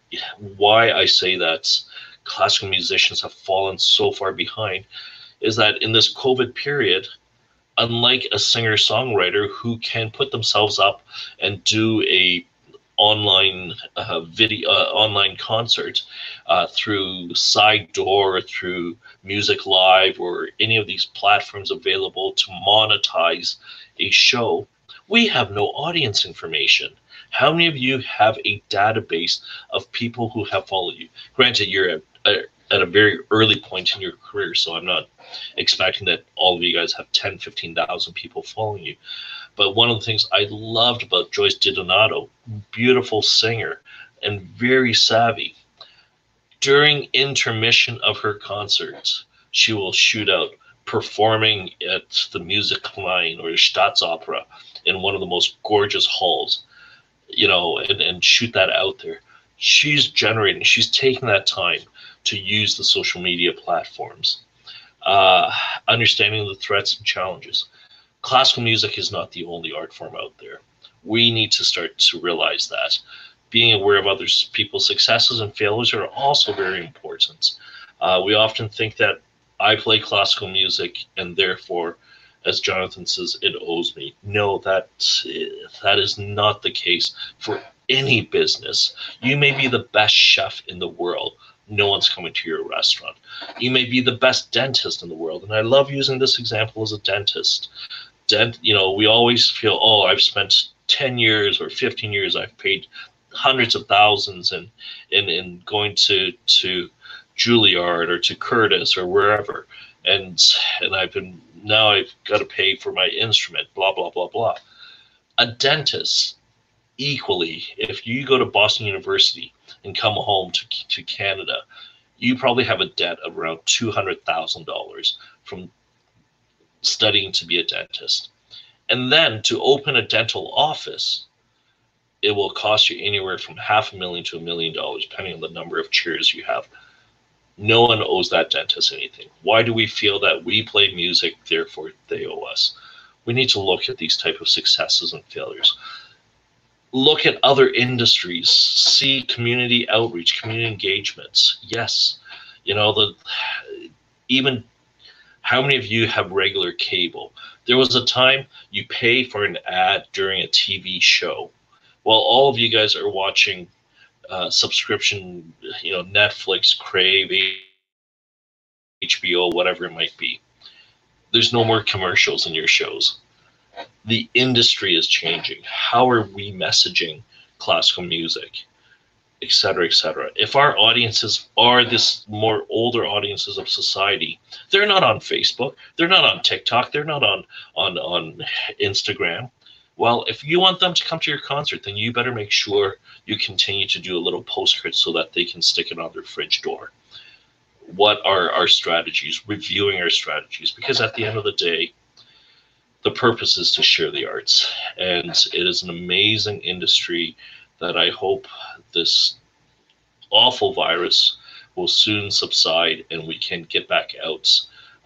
[SPEAKER 1] Why I say that classical musicians have fallen so far behind is that in this COVID period, unlike a singer songwriter who can put themselves up and do a online uh, video uh, online concert uh, through side door through music live or any of these platforms available to monetize a show we have no audience information. How many of you have a database of people who have followed you? Granted you're at, at a very early point in your career so i'm not expecting that all of you guys have 10 15000 people following you but one of the things I loved about Joyce DiDonato, beautiful singer and very savvy, during intermission of her concerts, she will shoot out performing at the Musikverein or the Staatsopera in one of the most gorgeous halls, you know, and, and shoot that out there. She's generating, she's taking that time to use the social media platforms, uh, understanding the threats and challenges classical music is not the only art form out there. We need to start to realize that. Being aware of other people's successes and failures are also very important. Uh, we often think that I play classical music and therefore, as Jonathan says, it owes me. No, that that is not the case for any business. You may be the best chef in the world. No one's coming to your restaurant. You may be the best dentist in the world. And I love using this example as a dentist dent, you know, we always feel, oh, I've spent 10 years or 15 years, I've paid hundreds of thousands in, in, in going to, to Juilliard or to Curtis or wherever. And, and I've been, now I've got to pay for my instrument, blah, blah, blah, blah. A dentist, equally, if you go to Boston University and come home to, to Canada, you probably have a debt of around $200,000 from studying to be a dentist. And then to open a dental office, it will cost you anywhere from half a million to a million dollars, depending on the number of chairs you have. No one owes that dentist anything. Why do we feel that we play music, therefore they owe us? We need to look at these type of successes and failures. Look at other industries, see community outreach, community engagements. Yes, you know the even how many of you have regular cable? There was a time you pay for an ad during a TV show. While all of you guys are watching uh, subscription, you know, Netflix, Crave, HBO, whatever it might be. There's no more commercials in your shows. The industry is changing. How are we messaging classical music? et cetera, et cetera. If our audiences are this more older audiences of society, they're not on Facebook, they're not on TikTok, they're not on on on Instagram. Well, if you want them to come to your concert, then you better make sure you continue to do a little postcard so that they can stick it on their fridge door. What are our strategies? Reviewing our strategies, because at the end of the day, the purpose is to share the arts, and it is an amazing industry that I hope this awful virus will soon subside and we can get back out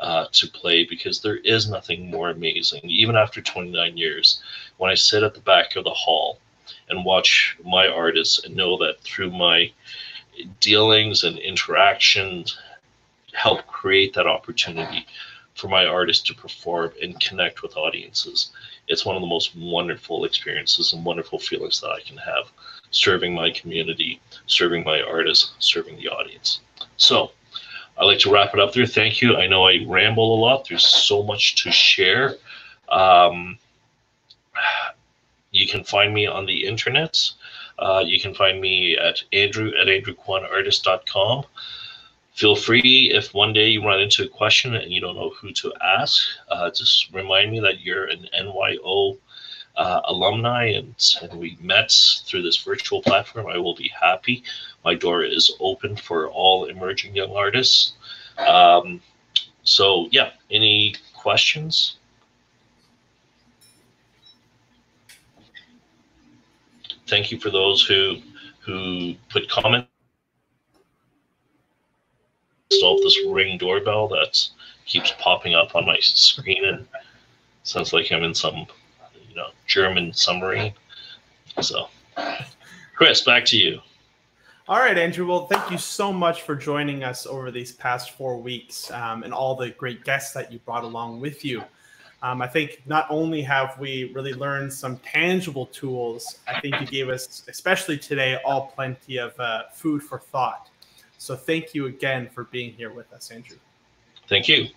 [SPEAKER 1] uh, to play because there is nothing more amazing. Even after 29 years, when I sit at the back of the hall and watch my artists and know that through my dealings and interactions help create that opportunity for my artists to perform and connect with audiences. It's one of the most wonderful experiences and wonderful feelings that I can have serving my community, serving my artists, serving the audience. So I'd like to wrap it up there. Thank you. I know I ramble a lot. There's so much to share. Um, you can find me on the internet. Uh, you can find me at andrew at andrewkwanartist.com. Feel free if one day you run into a question and you don't know who to ask, uh, just remind me that you're an NYO uh, alumni and, and we met through this virtual platform, I will be happy. My door is open for all emerging young artists. Um, so, yeah, any questions? thank you for those who who put comments. Installed this ring doorbell that keeps popping up on my screen and sounds like I'm in some you know German submarine. So, Chris, back to you.
[SPEAKER 2] All right, Andrew. Well, thank you so much for joining us over these past four weeks um, and all the great guests that you brought along with you. Um, I think not only have we really learned some tangible tools, I think you gave us, especially today, all plenty of uh, food for thought. So thank you again for being here with us, Andrew.
[SPEAKER 1] Thank you.